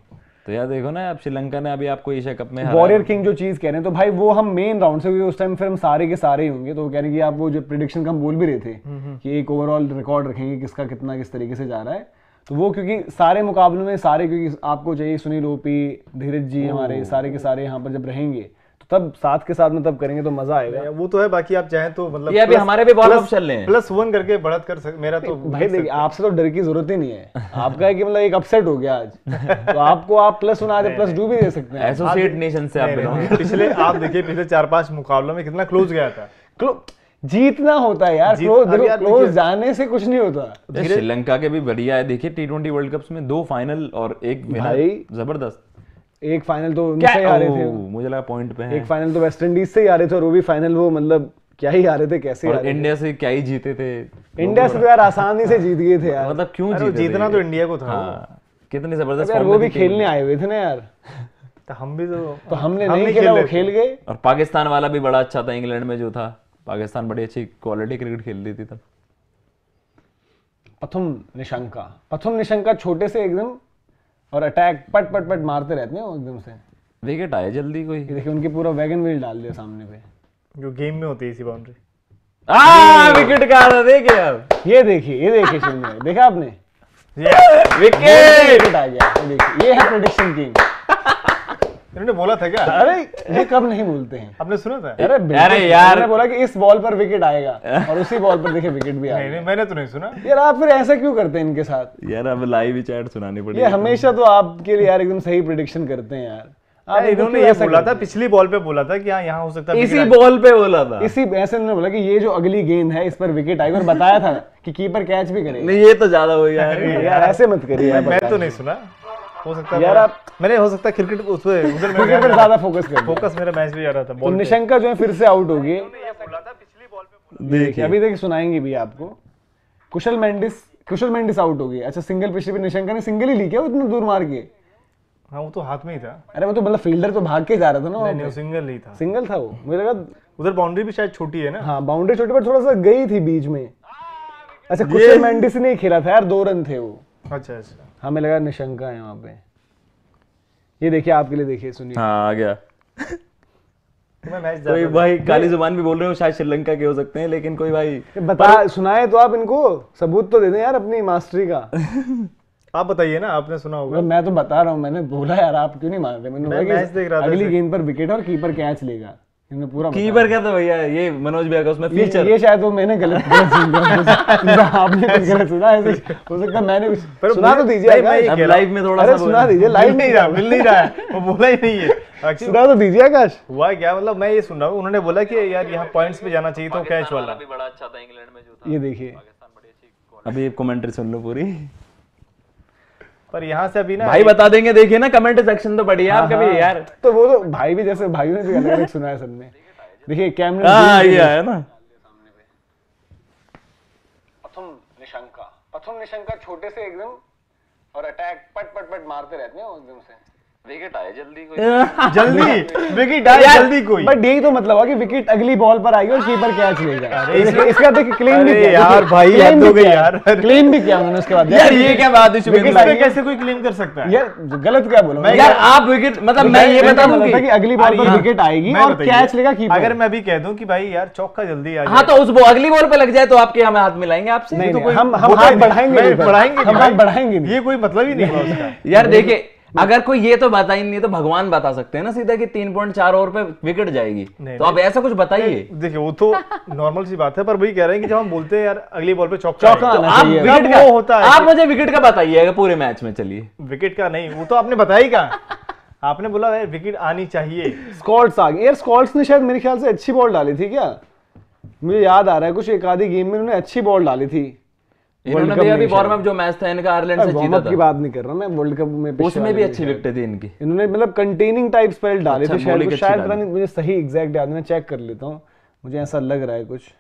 तो यार देखो ना अब श्रीलंका ने अभी आपको एशिया कप में वॉरियर किंग जो चीज़ कह रहे हैं तो भाई वो हम मेन राउंड से क्योंकि उस टाइम फिर हम सारे के सारे ही होंगे तो कह रहे हैं कि आप वो जो प्रिडिक्शन का हम बोल भी रहे थे कि एक ओवरऑल रिकॉर्ड रखेंगे किसका कितना किस तरीके से जा रहा है। तो वो क्योंकि सारे मुकाबलों में सारे क्योंकि आपको चाहिए सुनील ओपी धीरज जी हमारे सारे के सारे यहाँ पर जब रहेंगे तब साथ के साथ में तब करेंगे तो मज़ा आएगा। वो तो है बाकी आप चाहें तो मतलब ये अभी हमारे भी चल रहे हैं। प्लस वन करके बढ़त कर सक मेरा तो भाई देखिए आपसे तो डर की ज़रूरत ही नहीं है। आपका है कि मतलब एक अपसेट हो गया आज। तो आपको आप प्लस वन आज प्लस टू भी दे सकते हैं। एसोसिएट नेशन से आप पिछले आप देखिए पिछले चार पाँच मुकाबलों में कितना क्लोज गया था। जीतना होता है यार क्लोज देखो क्लोज जाने से कुछ नहीं होता। श्रीलंका के भी बढ़िया है। देखिए टी ट्वेंटी वर्ल्ड कप्स में दो फाइनल और एक भाई, ज़बरदस्त। एक फाइनल तो उनसे ही आ रहे थे मुझे लगा पॉइंट पे है। एक फाइनल तो वेस्ट इंडीज से ही आ रहे थे और वो भी फाइनल वो मतलब क्या ही आ रहे थे कैसे और इंडिया से क्या ही जीते थे? इंडिया से तो यार आसानी से जीत गए थे यार। मतलब क्यों जीते जीतना तो इंडिया को था। हाँ कितनी ज़बरदस्त यार वो भी खेलने आए हुए थे ना यार। तो हम भी तो तो हमने नहीं नहीं खेला वो खेल गए। और पाकिस्तान वाला भी बड़ा अच्छा था इंग्लैंड में जो था। पाकिस्तान बड़ी अच्छी क्वालिटी क्रिकेट खेल रही थी तब। प्रथम निशंका। प्रथम निशंका छोटे से एकदम और अटैक पट पट पट मारते रहते हैं एकदम से। विकेट आए जल्दी कोई। देखिए उनके पूरा वैगन व्हील डाल दिया सामने पे। जो गेम में होती है इसी बाउंड्री आ विकेट का था देखिए अब ये देखिए ये देखिए सुनिए देखा आपने? विकेट विकेट आ गया ये देखिए ये है प्रेडिक्शन किंग इन्होंने बोला था क्या? अरे ये कब नहीं बोलते हैं। आपने सुना था? अरे अरे यार। मैंने बोला कि इस बॉल पर विकेट आएगा और उसी बॉल पर देखिए विकेट भी आएगा। नहीं मैंने तो नहीं सुना। यार आप फिर ऐसा क्यों करते हैं इनके साथ? यार अब लाइव ही चैट सुनानी ये पड़ेगी हमेशा तो आपके लिए यार एकदम सही प्रिडिक्शन करते हैं यार। आप इन्होंने ये बोला था पिछली बॉल पे बोला था कि हाँ यहाँ हो सकता है इसी बॉल पे बोला था। इसी ऐसे उन्होंने बोला कि ये जो अगली गेंद है इस पर विकेट आएगा और बताया था कि कीपर कैच भी करेगा। नहीं ये तो ज़्यादा हो गया। यार ऐसे मत करिए मैं तो नहीं सुना। हो सकता है यार आप- मैंने हो सकता है क्रिकेट उस पे उधर में क्रिकेट पर ज़्यादा फोकस कर फोकस मेरा मैच पे जा रहा था बॉल निशंका जो है फिर से आउट हो गए पे देखिए। अभी देखिए सुनाएँगे भी आपको। कुशल मेंडिस कुशल मेंडिस आउट हो गई अच्छा सिंगल पिछली पे निशंका ने सिंगल ही ली क्या इतना दूर मार के। हाँ वो तो हाथ में ही था। अरे वो तो मतलब फील्डर तो भाग के जा रहा था ना नहीं नहीं सिंगल ही था। सिंगल था वो। मुझे लगा उधर बाउंड्री भी शायद छोटी है ना। हाँ बाउंड्री छोटी पर थोड़ा सा गई थी बीच में। अच्छा कुशल मेंडिस ने ही खेला था यार दो रन थे वो। अच्छा अच्छा। हमें लगा निशंका है वहाँ पे। ये देखिए आपके लिए देखिए सुनिए। हाँ आ गया। मैं कोई भाई काली ज़ुबान भी बोल रहे हो शायद श्रीलंका के हो सकते हैं लेकिन कोई भाई बता सुनाए तो आप इनको। सबूत तो दे दें यार अपनी मास्टरी का। आप बताइए ना आपने सुना होगा। मैं तो बता रहा हूँ मैंने बोला यार आप क्यों नहीं मान रहे मैंने मैं मैच देख रहा था अगली गेंद पर विकेट और कीपर कैच लेगा। इन्होंने पूरा कीपर क्या था भैया ये मनोज भैया का उसमें फीचर ये शायद वो मैंने गलत गलत सुन लिया आपने कुछ गलत सुना ऐसे हो। सकता है मैंने कुछ पर सुना तो दीजिए ये अब लाइव में थोड़ा सा सुना दीजिए मिल लाइव नहीं रहा मिल नहीं रहा है। वो बोला ही नहीं है। सुना तो दीजिए आकाश। हुआ क्या? मतलब मैं ये सुन रहा हूँ उन्होंने बोला कि यार यहाँ पॉइंट्स पे जाना चाहिए तो कैच वाला। बड़ा अच्छा था इंग्लैंड में जो ये देखिए। अभी एक कमेंट्री सुन लो पूरी। पर यहाँ से अभी ना भाई बता देंगे देखिए ना कमेंट सेक्शन तो बढ़िया आप कभी यार। तो वो तो भाई भी जैसे भाई ने भी अलग अलग सुना है सबने देखिए कैमरा हाँ ये है। ना। प्रथम निशंका। प्रथम निशंका छोटे से एकदम और अटैक पट पट पट मारते रहते हैं एकदम से। विकेट आए जल्दी कोई। जल्दी विकेट आए जल्दी कोई। बट यही तो मतलब हुआ कि विकेट अगली बॉल पर आएगी और कीपर कैच लेगा इसका- इसका देखिए क्लेम भी किया। यार भाई, हद हो गई यार। क्लेम भी किया उन्होंने उसके बाद। यार ये क्या बात है शुभेंद्र पे कैसे कोई क्लेम कर सकता है? यार गलत क्या बोला? मैं- यार आप विकेट मतलब मैं ये बता दूँ कि अगली बॉल पर विकेट आएगी और कैच लेगा कीपर? अगर मैं भी कह दूँ कि भाई यार चौका जल्दी आ हाँ जाए। तो उस अगली बॉल पे लग जाए तो आपके हमें हाथ मिलाएँगे आपसे। नहीं, तो कोई हम हम होता हाथ बढ़ाएँगे नहीं बढ़ाएँगे हम। हाथ बढ़ाएँगे नहीं। ये कोई मतलब ही नहीं उसका। यार देखिए अगर कोई ये तो बता ही नहीं तो भगवान बता सकते हैं ना सीधा कि तीन पॉइंट चार ओवर पे विकेट जाएगी। नहीं, तो आप ऐसा कुछ बताइए। देखिए वो तो नॉर्मल सी बात है पर वही कह रहे हैं कि जब हम बोलते हैं यार अगली बॉल पे चौका चौका आप विकेट का होता है आप मुझे विकेट का बताइएगा पूरे मैच में चलिए। विकेट का नहीं वो तो आपने बताया ही कहा। आपने बोला यार विकेट आनी चाहिए। स्कॉट्स आ गए। यार स्कॉट्स ने शायद मेरे ख्याल से अच्छी बॉल डाली थी क्या? मुझे याद आ रहा है कुछ एक आधी गेम में उन्होंने अच्छी बॉल डाली थी। इन्होंने भी अभी वार्म अप जो मैच था इनका आयरलैंड से जीता अप की बात नहीं कर रहा मैं वर्ल्ड कप में उसमें भी अच्छी। विकेट थी इनकी। इन्होंने मतलब कंटेनिंग टाइप स्पेल डाले थे शायद शायद पता नहीं मुझे सही एग्जैक्ट याद मैं चेक कर लेता हूँ। मुझे ऐसा लग रहा है कुछ।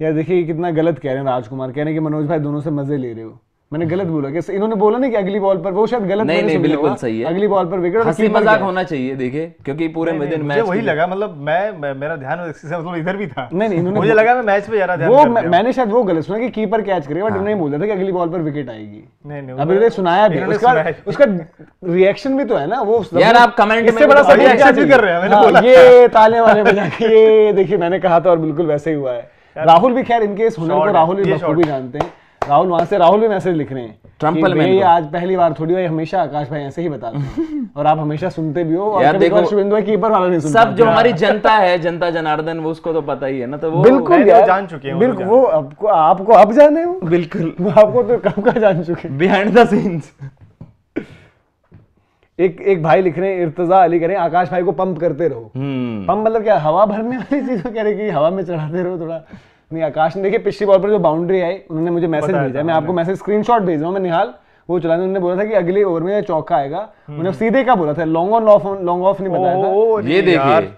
यार देखिए कितना गलत कह रहे हैं राजकुमार। कह रहे हैं कि मनोज भाई दोनों से मज़े ले रहे हो। मैंने गलत बोला कि इन्होंने बोला ना कि अगली बॉल पर वो शायद गलत नहीं, नहीं, बिल्कुल सही है। अगली बॉल पर विकेट हँसी मज़ाक होना चाहिए देखिए क्योंकि पूरे नहीं, दिन मुझे मैच वही लगा मतलब मैं, मेरा ध्यान मतलब इधर भी था। नहीं, नहीं, इन्होंने मुझे लगा मैं मैच पे ज़्यादा ध्यान वो कर मैं- दिया। मैंने शायद वो गलत सुना कि कीपर कैच करेगा। बट उन्होंने बोला था कि अगली बॉल पर विकेट आएगी। नहीं नहीं अभी उन्होंने- सुनाया भी उसका उसका रिएक्शन भी तो है ना वो यार, आप इससे में बड़ा क्या भी कर रहे हैं, मैंने हाँ, बोला। ये तालियाँ वाले बजा के ये देखिए मैंने कहा था और बिल्कुल वैसे ही हुआ है। राहुल भी खैर इनके हुनर को राहुल भी जानते हैं। राहुल वहाँ से राहुल भी मैसेज लिख रहे हैं man भैया, को। आज पहली बार थोड़ी हुई हमेशा आकाश भाई ऐसे ही बताते हैं। और आप हमेशा सुनते भी हो यार, देखो, शुभेंदु भाई कीपर वाला नहीं सुनता। सब जो हमारी जनता है जनता जनार्दन वो उसको तो पता ही है ना तो वो बिल्कुल यार। जान चुके हैं, तो बिल्कुल वो आपको आपको अब जाने हो? बिल्कुल। वो आपको तो कब का जान चुके बिहाइंड द सीन्स एक एक भाई लिख रहे हैं इर्तजा अली कह रहे हैं आकाश भाई को पंप करते रहो। हम्म। पंप मतलब क्या हवा भरने वाली चीज़ को कह रहे कि हवा में चढ़ाते रहो थोड़ा। नहीं आकाश ने देखिए पिछली बॉल पर जो बाउंड्री आई उन्होंने मुझे मैसेज भेजा। मैं आपको मैसेज स्क्रीनशॉट भेज रहा हूँ मैं निहाल वो चला उन्होंने बोला था कि अगले ओवर में चौका आएगा। उन्होंने सीधे का बोला था? Long on off long off नहीं बताया था। ये देखिए।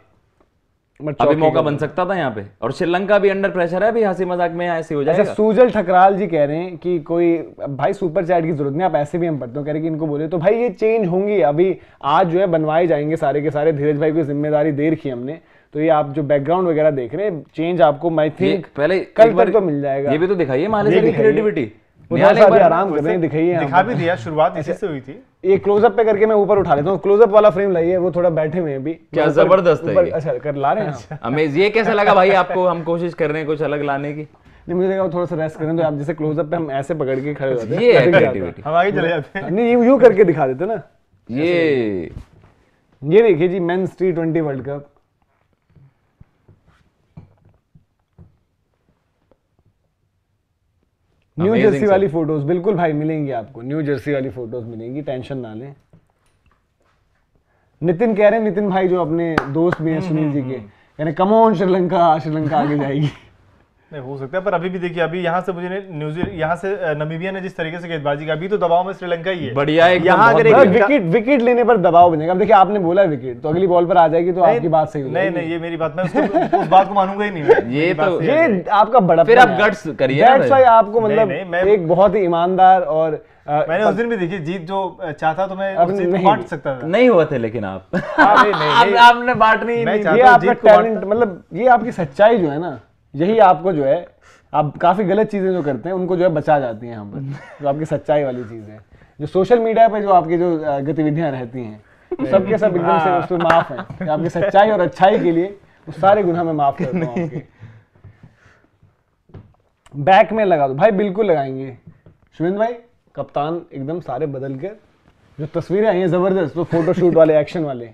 अभी मौका बन सकता था यहाँ पे। और श्रीलंका भी अंडर प्रेशर है अभी हँसी मज़ाक में ऐसे हो अच्छा जाएगा। सूजल ठकराल जी कह रहे हैं कि कोई भाई सुपर चैट की ज़रूरत नहीं आप ऐसे भी हम पढ़ते हो। कह रहे कि इनको बोले तो भाई ये चेंज होंगी। अभी आज जो है बनवाए जाएँगे सारे के सारे। धीरज भाई को ज़िम्मेदारी दे रखी हमने। तो ये आप जो बैकग्राउंड वगैरह देख रहे हैं चेंज आपको ये थिंक पहले कल पर तो मिल जाएगा। ये भी तो दिखाइए माले सर की क्रिएटिविटी आराम कर रहे हैं दिखाइए दिखा भी दिया शुरुआत इसी से हुई थी। ये क्लोजअप पे करके मैं ऊपर उठा लेता हूँ। क्लोजअप वाला फ्रेम लाइए वो थोड़ा बैठे हुए अभी। क्या ज़बरदस्त है अच्छा कर ला रहे हैं अमेज ये कैसे लगा भाई आपको? हम कोशिश कर रहे हैं कुछ अलग लाने की। नहीं मुझे लगा थोड़ा सा रेस्ट करें तो आप जैसे क्लोजअप पे हम ऐसे पकड़ के खड़े होते हैं। ये है क्रिएटिविटी हम आगे चले जाते हैं। नहीं यूँ करके दिखा देते ना। ये। ये देखिए जी men's T twenty world cup new jersey वाली फ़ोटोज़ बिल्कुल भाई मिलेंगी आपको। न्यू जर्सी वाली फ़ोटोज़ मिलेंगी टेंशन ना लें। नितिन कह रहे हैं नितिन भाई जो अपने दोस्त भी हैं सुनील जी के कह रहे कम ऑन श्रीलंका श्रीलंका आगे जाएगी। नहीं हो सकता है पर अभी भी देखिए अभी यहाँ से मुझे न्यूजीलैंड यहाँ से नमीबिया ने जिस तरीके से गेंदबाजी की अभी तो दबाव में श्रीलंका ही है। बढ़िया एकदम यहाँ अगर एक विकेट विकेट लेने पर दबाव बनेगा। अब देखिए आपने बोला विकेट तो अगली बॉल पर आ जाएगी तो आपकी बात सही नहीं नहीं ये मेरी बात मैं उस बात को मानूँगा ही नहीं ये तो- ये आपका बड़ा फिर आप guts करिए आपको मतलब एक बहुत ही ईमानदार और अ, मैंने उस दिन भी देखी जीत जो चाहता तो मैं को नहीं। बांट सकता था। नहीं हुआ थे लेकिन आप। हाँ, नहीं, नहीं, आप- नहीं। आपने बांटनी ही मैं नहीं। ये आपका। टैलेंट मतलब ये आपकी सच्चाई जो है ना। यही आपको जो है आप काफ़ी गलत चीज़ें जो करते हैं उनको जो है बचा जाती हैं यहाँ पर जो आपकी सच्चाई वाली चीज़ है। जो सोशल मीडिया पे जो आपकी जो गतिविधियाँ रहती हैं सबके सब एकदम से उस पर माफ़ है। आपकी सच्चाई और अच्छाई के लिए वो सारे गुनाह मैं माफ़ करता हूँ बैक में लगा दो। भाई बिल्कुल लगाएँगे। शुभिंद भाई कप्तान एकदम सारे बदल कर जो तस्वीरें आई हैं ज़बरदस्त वो फ़ोटो शूट वाले एक्शन वाले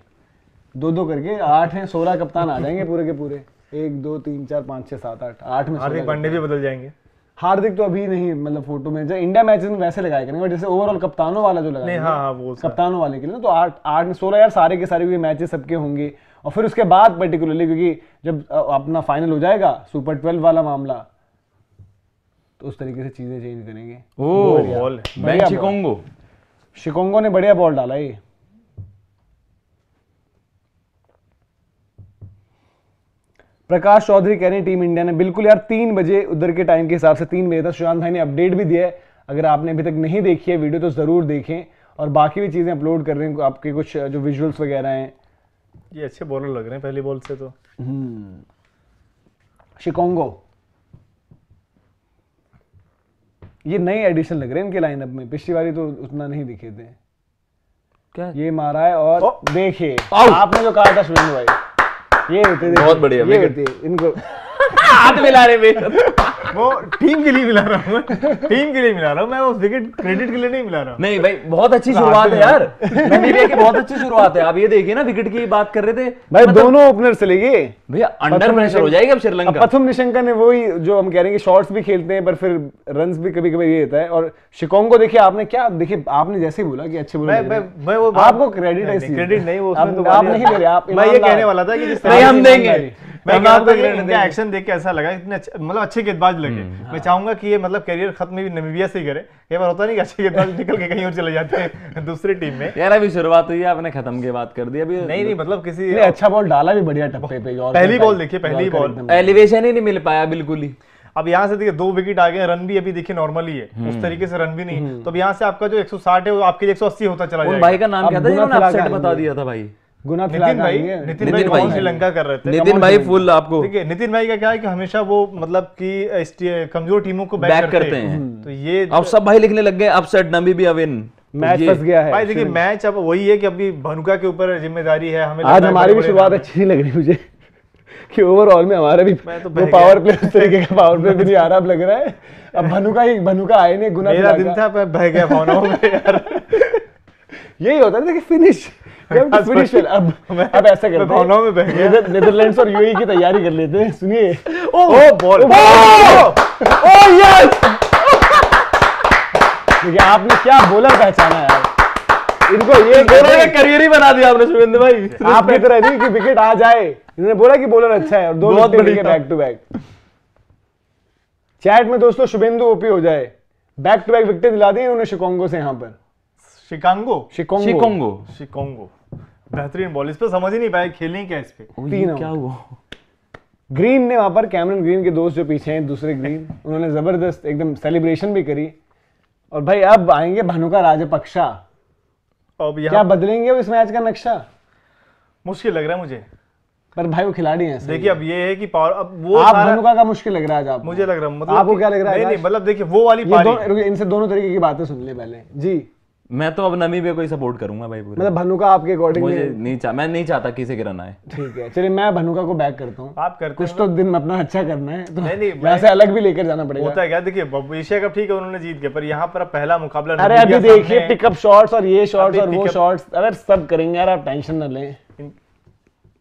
दो दो करके आठ हैं सोलह कप्तान आ जाएँगे पूरे के पूरे। एक दो तीन चार पाँच छह सात आठ। आठ में हार्दिक पांडे भी बदल जाएँगे। हार्दिक तो अभी नहीं मतलब फ़ोटो में जब इंडिया मैचेस में वैसे लगाए करेंगे बट जैसे ओवरऑल कप्तानों वाला जो नहीं लगाएँगे हाँ हाँ वो कप्तानों वाले के लिए ना तो आठ आठ में सोलह यार सारे के सारे हुए मैचेस सबके होंगे। और फिर उसके बाद पर्टिकुलरली क्योंकि जब अपना फाइनल हो जाएगा सुपर ट्वेल्व वाला मामला तो उस तरीके से चीज़ें चेंज करेंगे। ओ बॉल। बढ़िया शिकोंगो ने बढ़िया बॉल डाला ये। प्रकाश चौधरी कह रहे हैं टीम इंडिया ने बिल्कुल यार तीन बजे उधर के टाइम के हिसाब से तीन बजे था सुशांत भाई ने अपडेट भी दिया है। अगर आपने अभी तक नहीं देखी है वीडियो तो ज़रूर देखें। और बाकी भी चीज़ें अपलोड कर रहे हैं आपके कुछ जो विजुअल्स वगैरह हैं। ये अच्छे बॉलर लग रहे हैं पहली बॉल से तो। शिकोंगो। ये नए एडिशन लग रहे हैं इनके लाइनअप में। पिछली बारी तो उतना नहीं दिखे थे। क्या? ये मारा है और देखिए आपने जो कहा था शुभेंदु भाई। ये होते बहुत बढ़िया, ये होते इनको हाथ मिला रहे वे वो टीम के लिए मिला रहा हूँ टीम के लिए मिला रहा हूँ। मैं उस विकेट क्रेडिट के लिए नहीं मिला रहा हूँ। नहीं भाई बहुत अच्छी शुरुआत है यार। नमीबिया की बहुत अच्छी शुरुआत है। आप ये देखिए ना विकेट की बात कर रहे थे। भाई दोनों ओपनर चले गए भैया अंडर प्रेशर हो जाएगी अब श्रीलंका। प्रथम निशंका ने वही जो हम कह रहे हैं कि शॉट्स भी खेलते हैं पर फिर रन भी कभी कभी ये होता है। और शिकोंगो देखिए आपने क्या देखिए आपने जैसे ही बोला कि अच्छे बोले मैं वो आपको क्रेडिट है क्रेडिट नहीं वो आप- तो नहीं ले रहे आप मैं ये कहने वाला था कि जिस नहीं, तरह हम देंगे। एक्शन देख के ऐसा लगा इतने मतलब अच्छे गेंदबाज लगे मैं चाहूँगा कि ये मतलब करियर खत्म भी नमीबिया से ही करे। कई बार होता नहीं कि अच्छे गेंदबाज निकल के कहीं और चले जाते हैं दूसरी टीम में। यार अभी शुरुआत हुई है आपने खत्म की बात कर दी अभी नहीं नहीं मतलब किसी अच्छा बॉल डाला भी बढ़िया टप्पे पे पहली बॉल देखिए, पहली बॉल। एलिवेशन ही नहीं मिल पाया बिल्कुल ही। अब यहाँ से देखिए दो विकेट आ गए रन भी अभी देखिए नॉर्मली है। उस तरीके से रन भी नहीं तो अब यहाँ से आपका जो 160 है वो आपके लिए 180 होता चला जाएगा। भाई का नाम क्या था बता दिया था भाई। गुना नितिन भाई नितिन नितिन भाई भाई। कौन श्रीलंका कर रहे थे? नितिन भाई फुल आपको देखिए नितिन भाई का क्या है कि हमेशा वो मतलब कि कमज़ोर टीमों को बैक, बैक करते हैं। तो ये अब सब भाई लिखने लग गए अपसेट नमीबिया विन मैच फंस गया है। भाई देखिए मैच अब वही है कि अभी भनुका के ऊपर ज़िम्मेदारी है हमें आज हमारी भी शुरुआत अच्छी नहीं लग रही मुझे। कि ओवरऑल में हमारा भी तो वो पावर प्ले उस तरीके का पावर प्ले भी नहीं आ रहा अब लग रहा है। अब भनुका ही भनुका आए नहीं गुना मेरा दिन था मैं बह गया भावनाओं में यार। यही होता है कि फिनिश फिनिश अब अब ऐसा करते मैं भावनाओं में बह गया। नीदरलैंड्स और यूएई की तैयारी कर लेते हैं सुनिए। ओ बॉल ओ यस देखिए आपने क्या बोला पहचाना यार? इनको ये कहते हैं- करियर ही बना दिया आपने शुभेंद्र भाई। आपकी तरह नहीं कि विकेट आ जाए। इन्होंने बोला कि बॉलर अच्छा है और दो बहुत बढ़िया। बैक टू बैक चैट में दोस्तों शुभेंदु ओपी हो जाए। बैक टू बैक विकेट दिला दी इन्होंने शिकोंगो से यहाँ पर। शिकांगो। शिकोंगो। शिकोंगो। शिकोंगो। बेहतरीन बॉल इस पे समझ ही नहीं पाए खेलें क्या इस पे। तीन क्या हुआ? ग्रीन ने वहाँ पर कैमरन ग्रीन के दोस्त जो पीछे हैं दूसरे ग्रीन उन्होंने ज़बरदस्त एकदम सेलिब्रेशन भी करी। और भाई अब आएँगे भानुका राजपक्षा। अब क्या बदलेंगे इस मैच का नक्शा? मुश्किल लग रहा है मुझे। पर भाई वो खिलाड़ी हैं देखिए अब ये है कि पावर अब वो आप भानुका का मुश्किल लग रहा है आज आपको। मुझे लग रहा है मतलब आपको क्या लग रहा है नहीं नहीं मतलब देखिए वो वाली पारी। इनसे दोनों तरीके की बातें सुन ले पहले। जी। मैं तो अब नमीबिया को ही सपोर्ट करूँगा भाई पूरा। मतलब भानुका आपके अकॉर्डिंग मुझे नहीं चाह मैं नहीं चाहता किसी के रन आए ठीक है चलिए मैं भानुका को बैक करता हूँ। आप करते कुछ तो दिन अपना अच्छा करना है तो नहीं, नहीं, यहाँ से अलग भी लेकर जाना पड़ेगा। होता है क्या? देखिए एशिया कप ठीक है उन्होंने जीत गए पर यहाँ पर पहला मुकाबला अरे अभी देखिए पिकअप शॉट्स और ये शॉट्स और वो शॉट्स अरे सब करेंगे यार आप टेंशन न लें।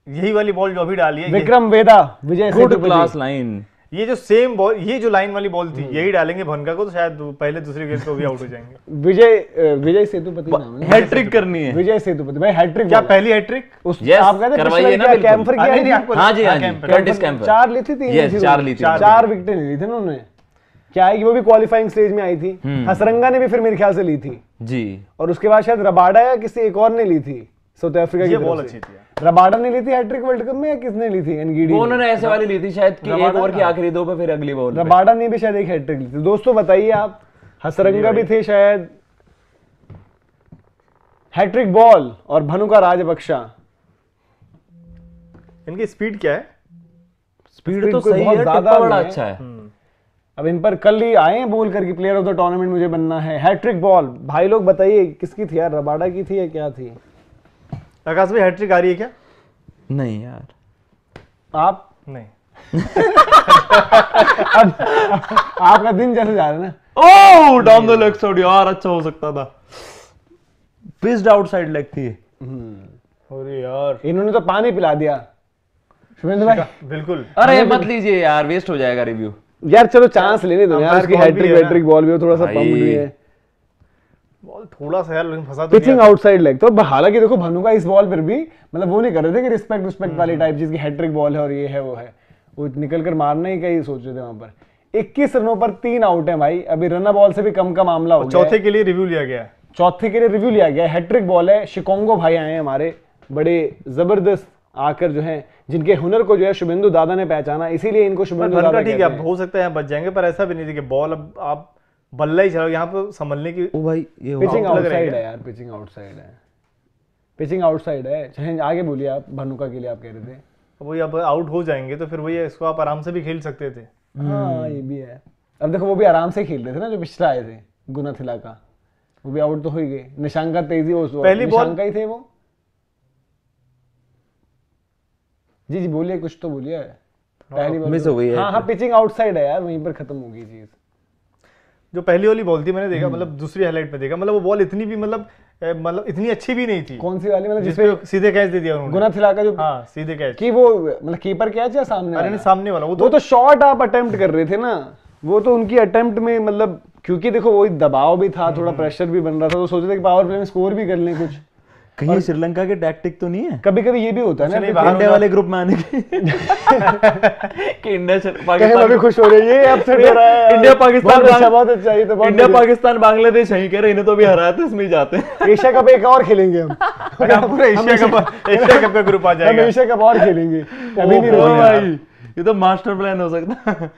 यही वाली बॉल जो अभी डाली है Vikram Vedha Vijay good class line ये जो सेम बॉल ये जो लाइन वाली बॉल थी यही डालेंगे भनका को तो शायद पहले दूसरे गेंद को भी आउट हो जाएँगे। विजय विजय सेतुपति नाम है हैट्रिक करनी है। विजय सेतुपति भाई हैट्रिक क्या पहली हैट्रिक उस Yes, आप कहते करवाइए ना क्या कैंपर हाँ, किया नहीं, आपको- हाँ जी हाँ जी कैंपर- कर्टिस कैंपर चार ली थी तीन Yes, ली थी चार ली थी, चार विकेटें ली थी ना उन्होंने। क्या है कि वो भी क्वालिफाइंग स्टेज में आई थी। हम्म। हसरंगा ने भी फिर मेरे ख्याल से ली थी। जी। और उसके बाद शायद रबाडा या किसी एक और ने ली थी। साउथ अफ्रीका की ये बॉल अच्छी थी रबाडा ने ली थी हैट्रिक वर्ल्ड कप में या किसने ली थी एनगीडी वो उन्होंने ऐसे वाली ली थी शायद कि एक ओवर की आखिरी दो पे फिर अगली बॉल रबाडा ने भी शायद एक हैट्रिक ली थी। दोस्तों बताइए आप हसरंगा भी थे शायद। हैट्रिक बॉल और भनुका राजबख्शा इनकी स्पीड क्या है? स्पीड तो सही बहुत है ज़्यादा बड़ा अच्छा है। अब इन पर कल ही आए बोल करके प्लेयर ऑफ़ द टूर्नामेंट मुझे बनना है। हैट्रिक बॉल भाई लोग बताइए किसकी थी यार? रबाडा की थी या क्या थी? आकाश भाई हैट्रिक आ रही है क्या? नहीं यार। आप? नहीं। अब, आपका दिन जैसे जा रहा है ना। Oh down the leg side यार अच्छा हो सकता था। पिस्ड आउटसाइड लेग थी अरे यार। इन्होंने तो पानी पिला दिया। शुभेंद्र भाई। बिल्कुल। अरे मत लीजिए यार वेस्ट हो जाएगा रिव्यू यार चलो चांस लेने दो यार उसकी बॉल भी हैट्रिक हैट्रिक बॉल भी हो थोड़ा सा। पंप भी है। बॉल थोड़ा सा यार लेकिन फंसा तो पिचिंग आउटसाइड लेग तो हालाँकि देखो भानु का इस बॉल पर भी मतलब वो नहीं कर रहे थे कि रिस्पेक्ट रिस्पेक्ट वाली टाइप जिसकी हैट्रिक बॉल है और ये है वो है। वो निकल कर मारना ही कहीं सोच रहे थे वहाँ पर। 21 रनों पर तीन आउट है भाई। अभी रन बॉल से भी कम का मामला हो गया चौथे के लिए रिव्यू लिया गया है। चौथे के लिए रिव्यू लिया गया हैट्रिक बॉल है। शिकोंगो भाई आए हैं हमारे। बड़े ज़बरदस्त आकर जो है जिनके हुनर को जो है शुभेंदु दादा ने पहचाना। इसीलिए इनको शुभेंदु दादा ठीक है हैं। सकता है बच जाएँगे पर ऐसा भी नहीं कि बॉल अब आप बल्ला ही चलाओ यहाँ पे संभलने की ओ भाई ये पिचिंग है आउटसाइड है यार पिचिंग आउटसाइड है। पिचिंग आउटसाइड है। चाहे आगे बोलिए आप भनुका के लिए आप कह रहे थे। वही अब आउट हो जाएँगे तो फिर वही इसको आप आराम से भी खेल सकते थे। हाँ ये भी है। अब देखो वो भी आराम से खेल रहे थे ना जो पिछला आए थे गुना थिला का। वो भी आउट तो हो ही गए। निशांका तेज़ी वो पहली बॉल- निशांका ही थे वो। जी जी बोलिए कुछ तो बोलिए। पहली बॉल miss पे- हो गई है हाँ हाँ पिचिंग आउटसाइड है यार वहीं पर खत्म हो गई चीज़। जो पहली वाली बॉल थी मैंने हम्म। देखा मतलब दूसरी हाईलाइट में देखा। मतलब वो बॉल इतनी भी मतलब मतलब इतनी अच्छी भी नहीं थी। कौन सी वाली? मतलब जिसपे सीधे कैच दे दिया उन्होंने। गुना थिला का जो हाँ सीधे कैच कि वो मतलब कीपर कैच या सामने अरे वाला? सामने वाला। वो वो तो तो शॉट आप अटेम्प्ट कर रहे थे ना। वो तो उनकी अटेम्प्ट में मतलब क्योंकि देखो वही दबाव भी था थोड़ा प्रेशर भी बन रहा था तो सोचे थे कि पावर प्ले में स्कोर भी कर लें कुछ। कहीं श्रीलंका के टैक्टिक तो नहीं है? कभी कभी ये भी होता है ना इंडिया वाले ग्रुप में आने के कि इंडिया से- पाकिस्तान अभी खुश हो रहे हैं ये अपसेट हो रहा है। इंडिया पाकिस्तान बहुत अच्छा बहुत अच्छा ये तो इंडिया पाकिस्तान बांग्लादेश यहीं कह रहे इन्हें तो अभी हराया था इसमें जाते हैं। एशिया कप एक और खेलेंगे हम। पूरा एशिया कप एशिया कप का ग्रुप आ हम जाएगा। एशिया कप और खेलेंगे। अभी नहीं भाई ये तो मास्टर प्लान हो सकता है।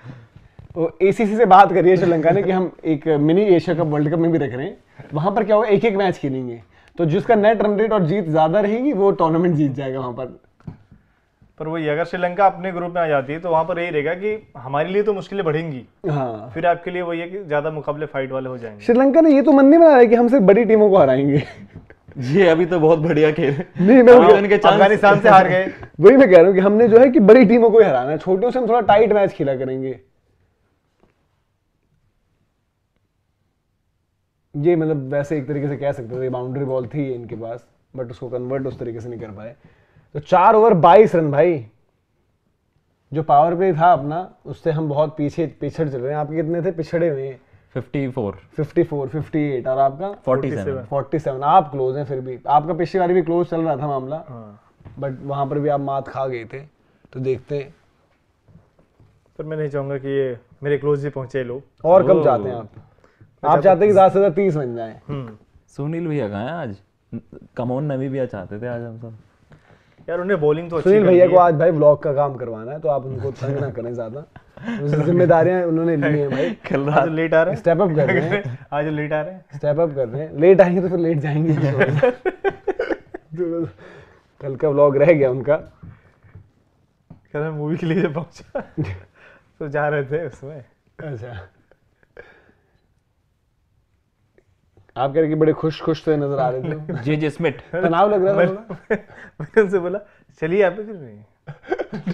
एसीसी से बात करिए श्रीलंका ने कि हम एक mini Asia cup world cup में भी रख रहे हैं। वहाँ पर क्या होगा एक एक मैच खेलेंगे। तो जिसका नेट रन रेट और जीत ज़्यादा रहेगी वो टूर्नामेंट जीत जाएगा वहाँ पर। पर वही अगर श्रीलंका अपने ग्रुप में आ जाती है तो वहाँ पर यही रहेगा कि हमारे लिए तो मुश्किलें बढ़ेंगी। हाँ। फिर आपके लिए वही है कि ज़्यादा मुकाबले फाइट वाले हो जाएँगे। श्रीलंका ने ये तो मन नहीं बना रहा कि हम सिर्फ़ बड़ी टीमों को हराएँगे। ये अभी तो बहुत बढ़िया खेल है। नहीं मैं हाँ, अफ़गानिस्तान से हार गए। वही मैं कह रहा हूँ कि हमने जो है कि बड़ी टीमों को ही हराना है। छोटियों से हम थोड़ा टाइट मैच खेला करेंगे। ये मतलब वैसे एक तरीके से कह सकते थे बाउंड्री बॉल थी इनके पास बट उसको कन्वर्ट उस तरीके से नहीं कर पाए। तो चार ओवर बाईस रन भाई। जो पावर प्ले था अपना उससे हम बहुत पीछे पिछड़ चल रहे हैं। आपके कितने थे? पिछड़े हुए 54 54 58 और आपका? 47 47 आप क्लोज हैं फिर भी। आपका पिछली बारी भी क्लोज चल रहा था मामला। हाँ। बट वहाँ पर भी आप मात खा गए थे। तो देखते हैं। पर मैं नहीं चाहूँगा कि ये मेरे क्लोज ही पहुँचे लोग। और कब जाते हैं आप? आप चाहते हैं कि ज़्यादा से ज़्यादा तीस बन जाए? हम्म। सुनील भैया कहाँ हैं आज? कमोन नवी भैया चाहते थे आज हम सब। यार उन्हें बॉलिंग तो सुनील भैया को आज भाई ब्लॉग का काम करवाना है तो आप उनको तंग ना करें ज़्यादा। जिम्मेदारियाँ उन्होंने ली हैं भाई। कल रात लेट आ रहे हैं? स्टेप अप कर रहे हैं। आज लेट आ रहे हैं? स्टेप अप कर रहे हैं। लेट आएँगे तो फिर लेट जाएँगे। तो कल का व्लॉग रह गया उनका। कल मैं मूवी के लिए जब पहुँचा। तो जा रहे थे उसमें। अच्छा। आप कह रहे कि बड़े खुश खुश से नज़र आ रहे थे। जे जे स्मिथ। तनाव लग रहा था मैंने उनसे बोला चलिए आप फिर नहीं।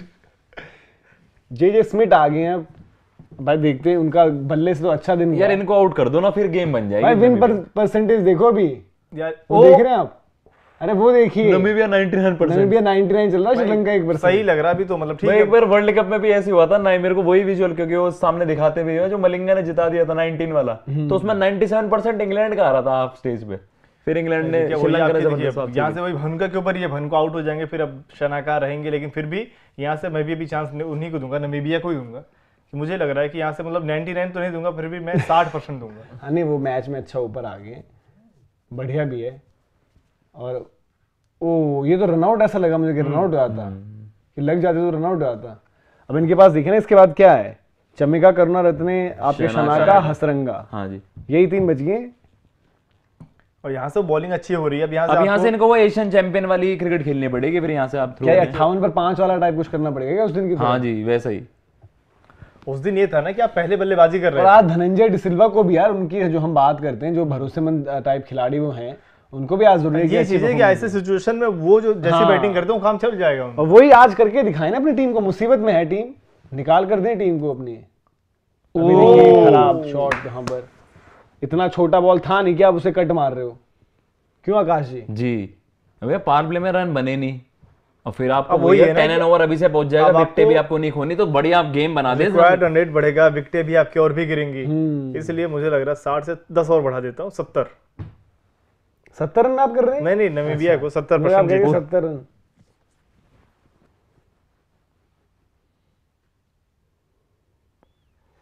जे जे स्मिथ आ गए हैं। भाई देखते हैं उनका बल्ले से तो अच्छा दिन यार इनको आउट कर दो ना फिर गेम बन जाएगी भाई विन। परसेंटेज देखो अभी। यार वो देख रहे हैं आप? अरे वो देखिए। नमीबिया 99% नमीबिया 99 चल रहा है श्रीलंका एक परसेंट सही लग रहा है अभी तो मतलब ठीक है। एक बार वर्ल्ड कप में भी ऐसे हुआ था ना मेरे को वही विजुअल क्योंकि वो सामने दिखाते भी हैं जो मलिंगा ने जिता दिया था 19 वाला। तो उसमें 97% इंग्लैंड का आ रहा था हाफ़ स्टेज पे। फिर इंग्लैंड ने श्रीलंका ने ज़बरदस्त यहाँ से वही भनुका के ऊपर ये भनुका आउट हो जाएँगे फिर अब शनाकार रहेंगे लेकिन फिर भी यहाँ से मैं भी अभी चांस उन्हीं को दूँगा नमीबिया को ही दूँगा। मुझे लग रहा है कि यहाँ से मतलब 99 तो नहीं दूँगा फिर भी मैं 60 परसेंट दूँगा। हाँ नहीं वो मैच में अच्छा ऊपर आ गए। बढ़िया भी है। और ओ ये तो रनआउट ऐसा लगा मुझे कि रनआउट हुआ था कि लग जाते तो रनआउट हुआ था अब इनके पास देखे ना इसके बाद क्या है? चमिका करुणा रत्ने आपके शनाका, हसरंगा। हाँ जी। यही तीन बच गए। और यहाँ से बॉलिंग अच्छी हो रही है। अब यहाँ अब से यहाँ से इनको वो एशियन चैंपियन वाली क्रिकेट खेलनी पड़ेगी फिर यहाँ से आप थ्रू क्या अट्ठावन पर पाँच वाला टाइप कुछ करना पड़ेगा क्या उस दिन की हाँ जी वैसा ही। उस दिन ये था ना कि आप पहले बल्लेबाजी कर और रहे थे। आज धनंजय डिसिल्वा को भी यार उनकी जो हम बात करते हैं जो भरोसेमंद टाइप खिलाड़ी वो हैं उनको भी आज ज़रूरी है कि ये चीज़ें कि ऐसे सिचुएशन में वो जो जैसी हाँ। बैटिंग करते हैं काम चल जाएगा और वही आज करके दिखाए ना अपनी टीम को मुसीबत में है टीम निकाल कर दें टीम को अपनी। खराब शॉट यहाँ पर। इतना छोटा बॉल था नहीं कि आप उसे कट मार रहे हो। क्यों आकाश जी? जी। अबे पावर प्ले में रन बने नहीं। और फिर आपको अब वही है टेन एंड ओवर अभी से पहुँच जाएगा विकेटें भी आपको- नहीं खोनी तो बढ़िया आप गेम बना दे। रिक्वायर्ड रन रेट बढ़ेगा विकेटें भी आपकी और भी गिरेंगी। हम्म। इसलिए मुझे लग रहा है साठ से दस और बढ़ा देता हूँ सत्तर। सत्तर रन आप कर रहे हैं? नहीं नहीं नमीबिया को सत्तर परसेंट सत्तर रन।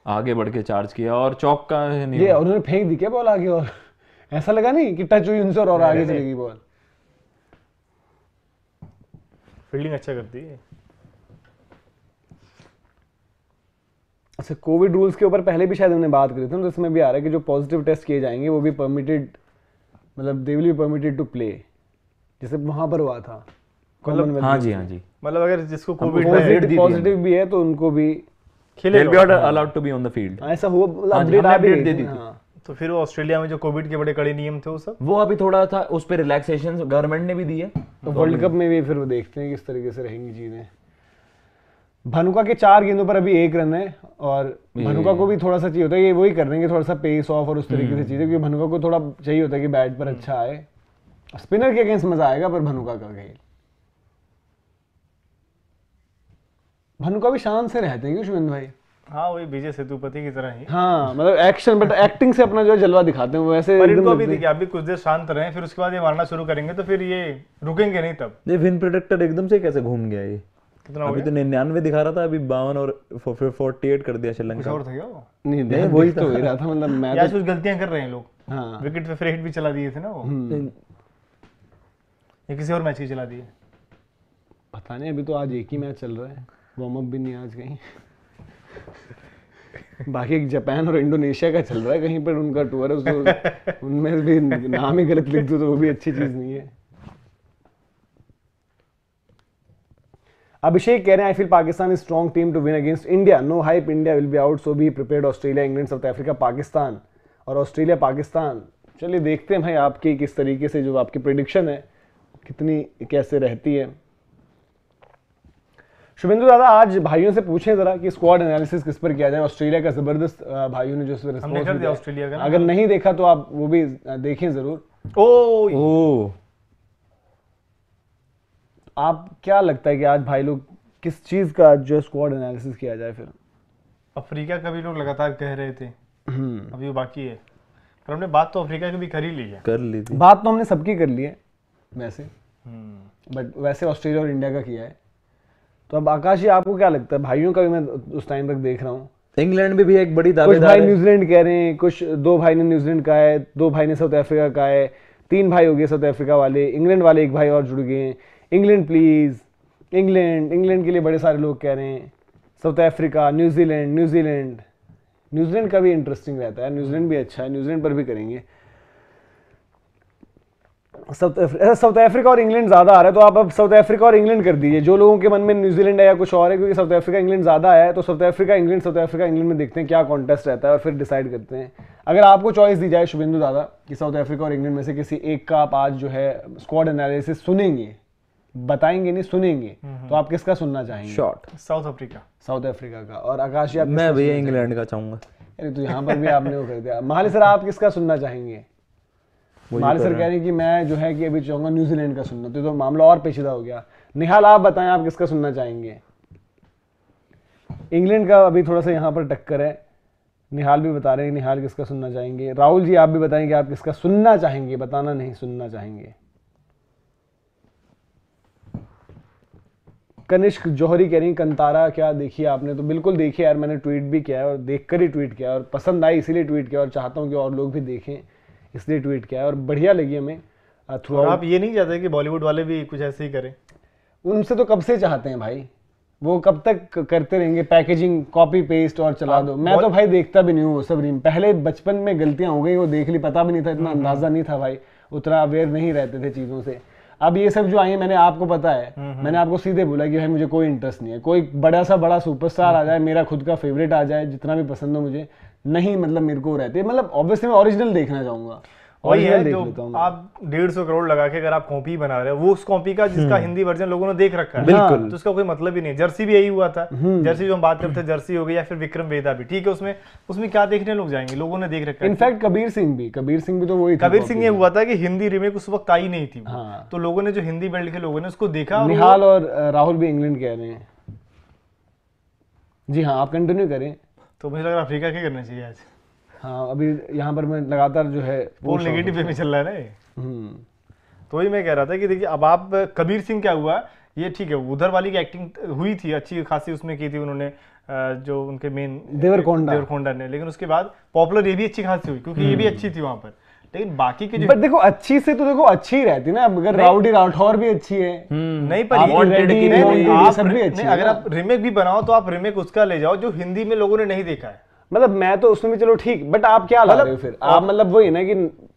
आगे बढ़ के चार्ज किया और चौक का नहीं ये। उन्होंने फेंक दी क्या बॉल आगे और? ऐसा लगा नहीं कि टच हुई उनसे और, और आगे चलेगी बॉल फील्डिंग अच्छा करती है। अच्छा कोविड रूल्स के ऊपर पहले भी शायद हमने बात करी थी ना, तो इसमें भी आ रहा है कि जो पॉजिटिव टेस्ट किए जाएँगे वो भी परमिटेड मतलब they will be permitted to play जैसे वहाँ पर हुआ था मतलब हाँ जी हाँ जी। मतलब अगर जिसको कोविड है दी पॉजिटिव भी है तो उनको भी be खेलेगा allowed to be on the ऐसा हुआ मतलब हाँ अपडेट गई दे दी थी। हाँ। तो फिर वो ऑस्ट्रेलिया में जो कोविड के बड़े कड़े नियम थे वो सब? वो अभी थोड़ा था उस पर रिलैक्सेशन गवर्नमेंट ने भी दी है। तो वर्ल्ड कप में भी फिर वो देखते हैं किस तरीके से रहेंगी चीज़ें। भनुका के चार गेंदों पर अभी एक रन है और भनुका को भी थोड़ा सा चाहिए होता है ये वही कर रहे हैं थोड़ा सा पेस ऑफ़ और उस तरीके से चीज़ें क्योंकि भनुका को थोड़ा चाहिए होता है कि बैट पर अच्छा आए। स्पिनर के अगेंस्ट मज़ा आएगा पर भनुका का खेल। भनुका भी शान से रहते हैं क्यों भाई? हाँ वही विजय सेतुपति की तरह ही। हाँ मतलब एक्शन बट एक्टिंग से अपना जो है जलवा दिखाते हैं वो वैसे पर इनको अभी देखिए अभी कुछ देर शांत रहे फिर उसके बाद ये मारना शुरू करेंगे तो फिर ये रुकेंगे नहीं तब। ये विन प्रोटेक्टर एकदम से कैसे घूम गया ये? कितना अभी तो निन्यानवे दिखा रहा था अभी बावन और फोर्टी एट कर दिया श्रीलंका। और था क्या वो? नहीं नहीं, वही तो ही रहा था मतलब मैं या तो कुछ गलतियाँ कर रहे हैं लोग। हाँ। विकेट पे फिर हिट भी चला दिए थे ना वो। या किसी और मैच की चला दिए। पता नहीं अभी तो आज एक ही मैच चल रहा है। वार्म अप भी नहीं आज कहीं। बाकी एक जापान और इंडोनेशिया का चल रहा है कहीं पर उनका टूर है उसको उनमें भी नाम ही गलत लिख दो तो वो भी अच्छी चीज़ नहीं है। अभिषेक कह रहे हैं I feel Pakistan is strong team to win against India no hype India will be out so be prepared Australia England South Africa Pakistan और ऑस्ट्रेलिया पाकिस्तान चलिए देखते हैं भाई आपकी किस तरीके से जो आपकी प्रिडिक्शन है कितनी कैसे रहती है। शुभेंदु दादा आज भाइयों से पूछें जरा कि स्क्वाड एनालिसिस किस पर किया जाए? ऑस्ट्रेलिया का ज़बरदस्त भाइयों ने जो हमने रिस्पॉन्स कर दिया ऑस्ट्रेलिया का अगर नहीं देखा तो आप वो भी देखें ज़रूर। ओ ओ आप क्या लगता है कि आज भाई लोग किस चीज़ का जो स्क्वाड एनालिसिस किया जाए फिर? अफ्रीका का भी लोग लगातार कह रहे थे। हम्म। अभी वो बाकी है। पर हमने बात तो अफ्रीका की भी कर ही ली है। कर ली थी। बात तो हमने सबकी कर ली है वैसे। हम्म। बट वैसे ऑस्ट्रेलिया और इंडिया का किया है। तो अब आकाश जी आपको क्या लगता है? भाइयों का भी मैं उस टाइम तक देख रहा हूँ। इंग्लैंड में भी एक बड़ी कुछ भाई न्यूजीलैंड कह रहे हैं कुछ दो भाई ने न्यूजीलैंड का है दो भाई ने साउथ अफ्रीका का है तीन भाई हो गए साउथ अफ्रीका वाले इंग्लैंड वाले एक भाई और जुड़ गए हैं। इंग्लैंड प्लीज़ इंग्लैंड इंग्लैंड के लिए बड़े सारे लोग कह रहे हैं। South Africa New Zealand New Zealand New Zealand का भी इंटरेस्टिंग रहता है। न्यूजीलैंड भी अच्छा है। न्यूजीलैंड पर भी करेंगे। साउथ अफ्रीका और इंग्लैंड ज़्यादा आ रहा है तो आप अब साउथ अफ्रीका और इंग्लैंड कर दीजिए। जो लोगों के मन में न्यूजीलैंड है या कुछ और है, क्योंकि साउथ अफ्रीका इंग्लैंड ज़्यादा है तो South Africa England South Africa England में देखते हैं क्या कॉन्टेस्ट रहता है और फिर डिसाइड करते हैं। अगर आपको चॉइस दी जाए शुभेंदु दादा, कि साउथ अफ्रीका और इंग्लैंड में से किसी एक का आप आज जो है स्क्वाड एनालिसिस सुनेंगे। बताएँगे नहीं सुनेंगे। तो आप किसका सुनना चाहेंगे? Shot South Africa. South Africa का। और आकाश जी आप मैं भैया इंग्लैंड का चाहूँगा? अरे तो यहाँ पर भी आपने वो कर दिया। माली सर आप किसका सुनना चाहेंगे? माली सर कह रहे हैं कि मैं जो है कि अभी चाहूँगा न्यूजीलैंड का सुनना। तो, तो मामला और पेचीदा हो गया। निहाल आप बताएँ आप किसका सुनना चाहेंगे? इंग्लैंड का अभी थोड़ा सा यहाँ पर टक्कर है। निहाल भी बता रहे हैं निहाल किसका सुनना चाहेंगे? राहुल जी आप भी बताएँगे आप किसका सुनना चाहेंगे? बताना नहीं सुनना चाहेंगे। कनिष्क जौहरी कह रही कंतारा क्या देखिए आपने? तो बिल्कुल देखी यार मैंने ट्वीट भी किया है और देखकर ही ट्वीट किया और पसंद आई इसीलिए ट्वीट किया और चाहता हूँ कि और लोग भी देखें इसलिए ट्वीट किया है और बढ़िया लगी हमें थ्रू आप ये नहीं चाहते कि बॉलीवुड वाले भी कुछ ऐसे ही करें? उनसे तो कब से चाहते हैं भाई? वो कब तक करते रहेंगे? पैकेजिंग कॉपी पेस्ट और चला दो। मैं तो भाई देखता भी नहीं हूँ वो सब रीम पहले बचपन में गलतियाँ हो गई वो देख ली पता भी नहीं था इतना अंदाज़ा नहीं था भाई। उतना अवेयर नहीं रहते थे चीज़ों से। अब ये सब जो आई है मैंने आपको पता है मैंने आपको सीधे बोला कि भाई मुझे कोई इंटरेस्ट नहीं है। कोई बड़ा सा बड़ा सुपरस्टार आ जाए मेरा खुद का फेवरेट आ जाए जितना भी पसंद हो मुझे नहीं मतलब मेरे को रहते। मतलब ऑब्वियसली मैं ओरिजिनल देखना चाहूँगा। वही है जो हूँ। आप डेढ़ सौ करोड़ लगा के अगर आप कॉपी बना रहे हो वो उस कॉपी का जिसका हिंदी वर्जन लोगों ने देख रखा है। बिल्कुल। तो उसका कोई मतलब ही नहीं जर्सी भी यही हुआ था। जर्सी जो हम बात करते थे जर्सी हो गई या फिर विक्रम वेदा भी। ठीक है उसमें उसमें क्या देखने लोग जाएँगे? लोगों ने देख रखा है। इनफैक्ट कबीर सिंह भी। कबीर सिंह भी तो वही कबीर सिंह ये हुआ था कि हिंदी रिमेक उस वक्त आई नहीं थी। हाँ। तो लोगों ने जो हिंदी बेल्ट के लोगों ने उसको देखा निहाल और राहुल भी इंग्लैंड कह रहे हैं। जी हाँ आप कंटिन्यू करें। तो मुझे लग रहा है अफ्रीका के करना चाहिए आज। हाँ अभी यहाँ पर मैं लगातार जो है वो नेगेटिव वे में चल रहा है ना हम्म, तो वही मैं कह रहा था कि देखिए अब आप कबीर सिंह क्या हुआ? ये ठीक है उधर वाली की एक्टिंग हुई थी अच्छी खासी उसमें की थी उन्होंने जो उनके मेन देवरकोंडा। देवरकोंडा ने। लेकिन उसके बाद पॉपुलर ये भी अच्छी खासी हुई क्योंकि ये भी अच्छी थी वहाँ पर। लेकिन बाकी के जो बट देखो अच्छी से तो देखो अच्छी ही रहती ना अगर राउडी राठौर भी अच्छी है। नहीं पर आप ये- Wanted नहीं, नहीं, नहीं, आप सब भी अच्छी है अगर आप रिमेक भी बनाओ तो आप रिमेक उसका ले जाओ जो हिंदी में लोगों ने नहीं देखा है। मतलब मैं तो उसमें भी चलो ठीक बट आप क्या ला मतलब- रहे हो फिर आप मतलब वही ना कि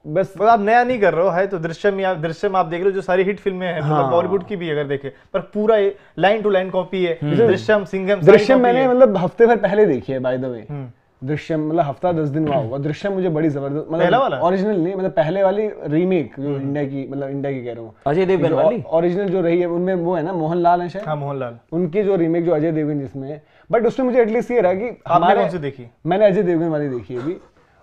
बस तो आप नया नहीं कर रहे हो है तो दृश्यम या दृश्यम आप देख रहे हो जो सारी हिट फ़िल्में हैं मतलब हाँ। बॉलीवुड की भी अगर देखे पर पूरा लाइन टू लाइन कॉपी है दृश्यम सिंघम दृश्यम मैंने मतलब हफ़्ते भर पहले देखी है बाय द वे हम्म। दृश्यम मतलब हफ़्ता दस दिन हुआ होगा दृश्यम मुझे बड़ी ज़बरदस्त पहला वाला? मतलब ओरिजिनल नहीं मतलब पहले वाली रीमेक जो इंडिया की मतलब इंडिया की कह रहा हूँ। अजय देवगन वाली? ओरिजिनल जो रही है उनमें वो है ना मोहन लाल है शायद? हाँ मोहनलाल। उनकी जो रीमेक जो अजय देवगन जिसमें बट उसमें मुझे एटलीस्ट ये रहा कि हमारे देखी? मैंने अजय देवगन वाली देखी है अभी।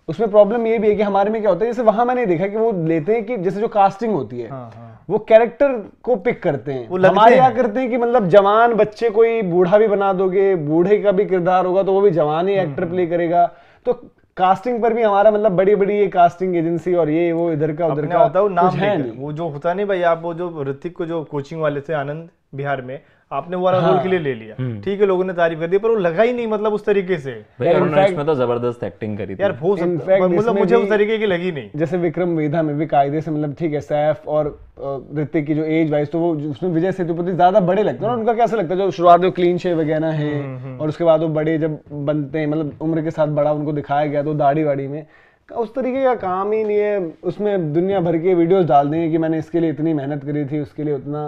उसमें प्रॉब्लम ये भी है कि हमारे में क्या होता है जैसे वहाँ मैंने देखा कि वो लेते हैं कि जैसे जो कास्टिंग होती है। हाँ हाँ। वो कैरेक्टर को पिक करते हैं। वो हमारे यहाँ करते हैं कि मतलब जवान बच्चे कोई बूढ़ा भी बना दोगे बूढ़े का भी किरदार होगा तो वो भी जवान ही हम्म, एक्टर प्ले करेगा। तो कास्टिंग पर भी हमारा मतलब बड़ी बड़ी ये कास्टिंग एजेंसी और ये वो इधर का उधर का होता है वो नाम है नहीं वो जो होता नहीं भाई आप वो जो ऋतिक को जो कोचिंग वाले थे आनंद बिहार में आपने वो वाला रोल के लिए ले लिया। ठीक है लोगों ने तारीफ़ कर दी पर वो लगा ही नहीं मतलब उस तरीके से। इसमें तो ज़बरदस्त एक्टिंग करी थी। यार हो सकता fact, मतलब मुझे उस तरीके की लगी नहीं। जैसे विक्रम वेदा में भी कायदे से मतलब ठीक है सैफ और ऋतिक की जो एज वाइज तो वो उसमें विजय सेतुपति ज़्यादा बड़े लगते हैं। ना उनका कैसा लगता है जो शुरुआत में क्लीन शेव वगैरह है और उसके बाद वो बड़े जब बनते हैं मतलब उम्र के साथ बड़ा उनको दिखाया गया तो दाढ़ी वाड़ी में उस तरीके का काम ही नहीं है। उसमें दुनिया भर के वीडियोस डाल देंगे कि मैंने इसके लिए इतनी मेहनत करी थी उसके लिए उतना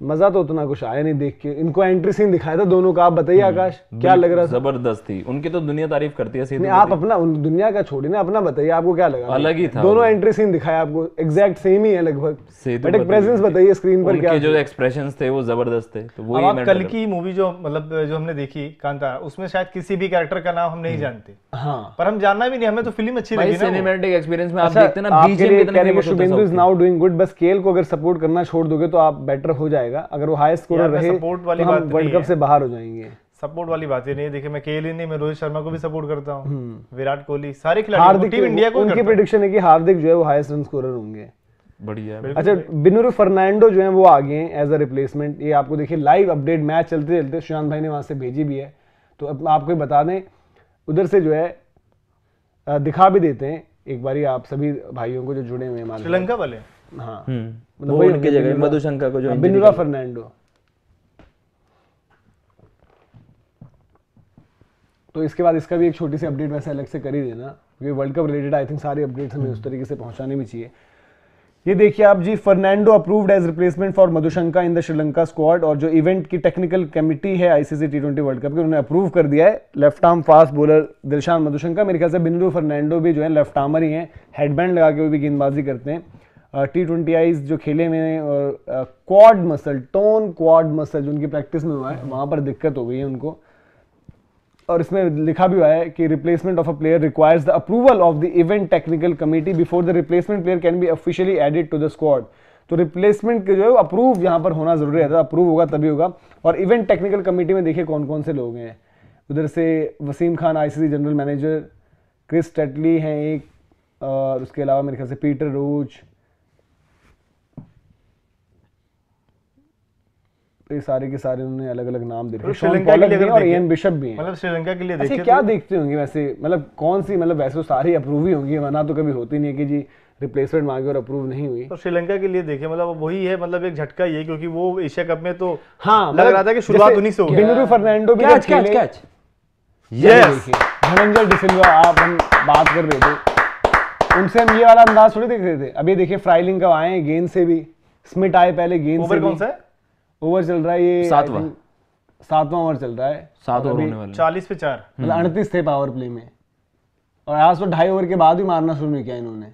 मज़ा तो उतना कुछ आया नहीं देख के। इनको एंट्री सीन दिखाया था दोनों का आप बताइए आकाश क्या लग रहा था? ज़बरदस्त थी। उनकी तो दुनिया तारीफ़ करती है नहीं सीधे आप अपना उन दुनिया का छोड़िए ना अपना बताइए आपको क्या लगा? अलग ही था दोनों एंट्री सीन दिखाया आपको एग्जैक्ट सेम ही है लगभग। बट एक प्रेजेंस बताइए स्क्रीन पर क्या? जो एक्सप्रेशंस थे वो ज़बरदस्त थे तो मैं कल की मूवी जो मतलब जो हमने देखी कांतारा उसमें शायद किसी भी कैरेक्टर का नाम हम नहीं जानते। हाँ। पर हम जानना भी नहीं हमें तो फ़िल्म अच्छी लगी ना सिनेमैटिक एक्सपीरियंस में आप अच्छा देखते ना Shubhendu is now doing good बस केल को अगर सपोर्ट करना छोड़ दोगे तो आप बेटर हो जाएगा। अगर वो हाई मैं रहे support वाली तो बात हम वर्ल्ड कप से बाहर हो जाएँगे। सपोर्ट वाली बात ही नहीं है। देखिए मैं केएल नहीं मैं रोहित शर्मा को भी सपोर्ट करता हूँ। विराट कोहली सारे खिलाड़ी टीम इंडिया को उनकी प्रिडिक्शन है। कि हार्दिक जो है वो हाईएस्ट रन स्कोरर होंगे। बढ़िया अच्छा बिनुर फर्नांडो जो है वो आ गए हैं एज अ रिप्लेसमेंट ये आपको देखिए लाइव अपडेट मैच चलते चलते सुशांत भाई ने वहाँ से भेजी भी है। तो अब आपको बता दें उधर से जो है दिखा भी देते हैं। एक बारी आप सभी भाइयों को जो जुड़े हुए हैं श्रीलंका वाले? हाँ। हम्म। मतलब वो उनकी जगह बिनुरा- मधुशंका को जो हाँ, बिनुरा फर्नांडो। तो इसके बाद इसका भी एक छोटी सी अपडेट वैसे अलग से कर ही देना क्योंकि world cup related I think सारी अपडेट्स हमें उस तरीके से पहुँचाने भी चाहिए। ये देखिए आप G Fernando approved as replacement for Madushanka in the Sri Lanka squad और जो इवेंट की टेक्निकल कमिटी है ICC T twenty World Cup की उन्होंने अप्रूव कर दिया है। Left arm fast bowler Dilshan Madushanka मेरे ख्याल से बिंदु फर्नांडो भी जो है लेफ़्ट आर्मर ही हैं हेडबैंड लगा के वो भी गेंदबाजी करते हैं। टी ट्वेंटी आईज जो खेले में और quad muscle tone quad muscle जो उनकी प्रैक्टिस में हुआ है, वहाँ पर दिक्कत हो गई है उनको। और इसमें लिखा भी हुआ है कि replacement of a player requires the approval of the event technical committee before the replacement player can be officially added to the squad तो रिप्लेसमेंट के जो है अप्रूव यहाँ पर होना ज़रूरी है अप्रूव होगा तभी होगा। और इवेंट टेक्निकल कमेटी में देखिए कौन कौन से लोग हैं। उधर से Wasim Khan ICC general manager Chris Tetley हैं एक, और उसके अलावा मेरे ख्याल से पीटर रोज ये सारे के सारे उन्होंने अलग अलग नाम दे रखे तो श्रीलंका के लिए भी और देखें- इयन बिशप भी हैं। मतलब श्रीलंका के लिए अच्छा देखिए क्या तो- देखते होंगे वैसे? मतलब कौन सी मतलब वैसे तो सारी अप्रूव ही होंगी वरना तो कभी होती नहीं है कि जी रिप्लेसमेंट मांगे और अप्रूव नहीं हुई। तो श्रीलंका के लिए देखिए मतलब वही है मतलब एक झटका ही है क्योंकि वो एशिया कप में तो हाँ लग रहा था कि शुरुआत उन्हीं से होगी बिनुरू फर्नांडो भी catch catch catch Dhananjaya de Silva आप हम बात कर रहे थे उनसे हम ये वाला अंदाज थोड़ी देख रहे थे। अब ये देखिए फ्राइलिंग कब आए गेंद से भी। स्मिट आए पहले गेंद से भी। कौन सा है? ओवर चल रहा है ये सातवां। सातवां ओवर चल रहा है। सात ओवर होने वाले चालीस पे चार। मतलब अड़तीस थे पावर प्ले में। और आज तो ढाई ओवर के बाद भी मारना शुरू नहीं किया इन्होंने।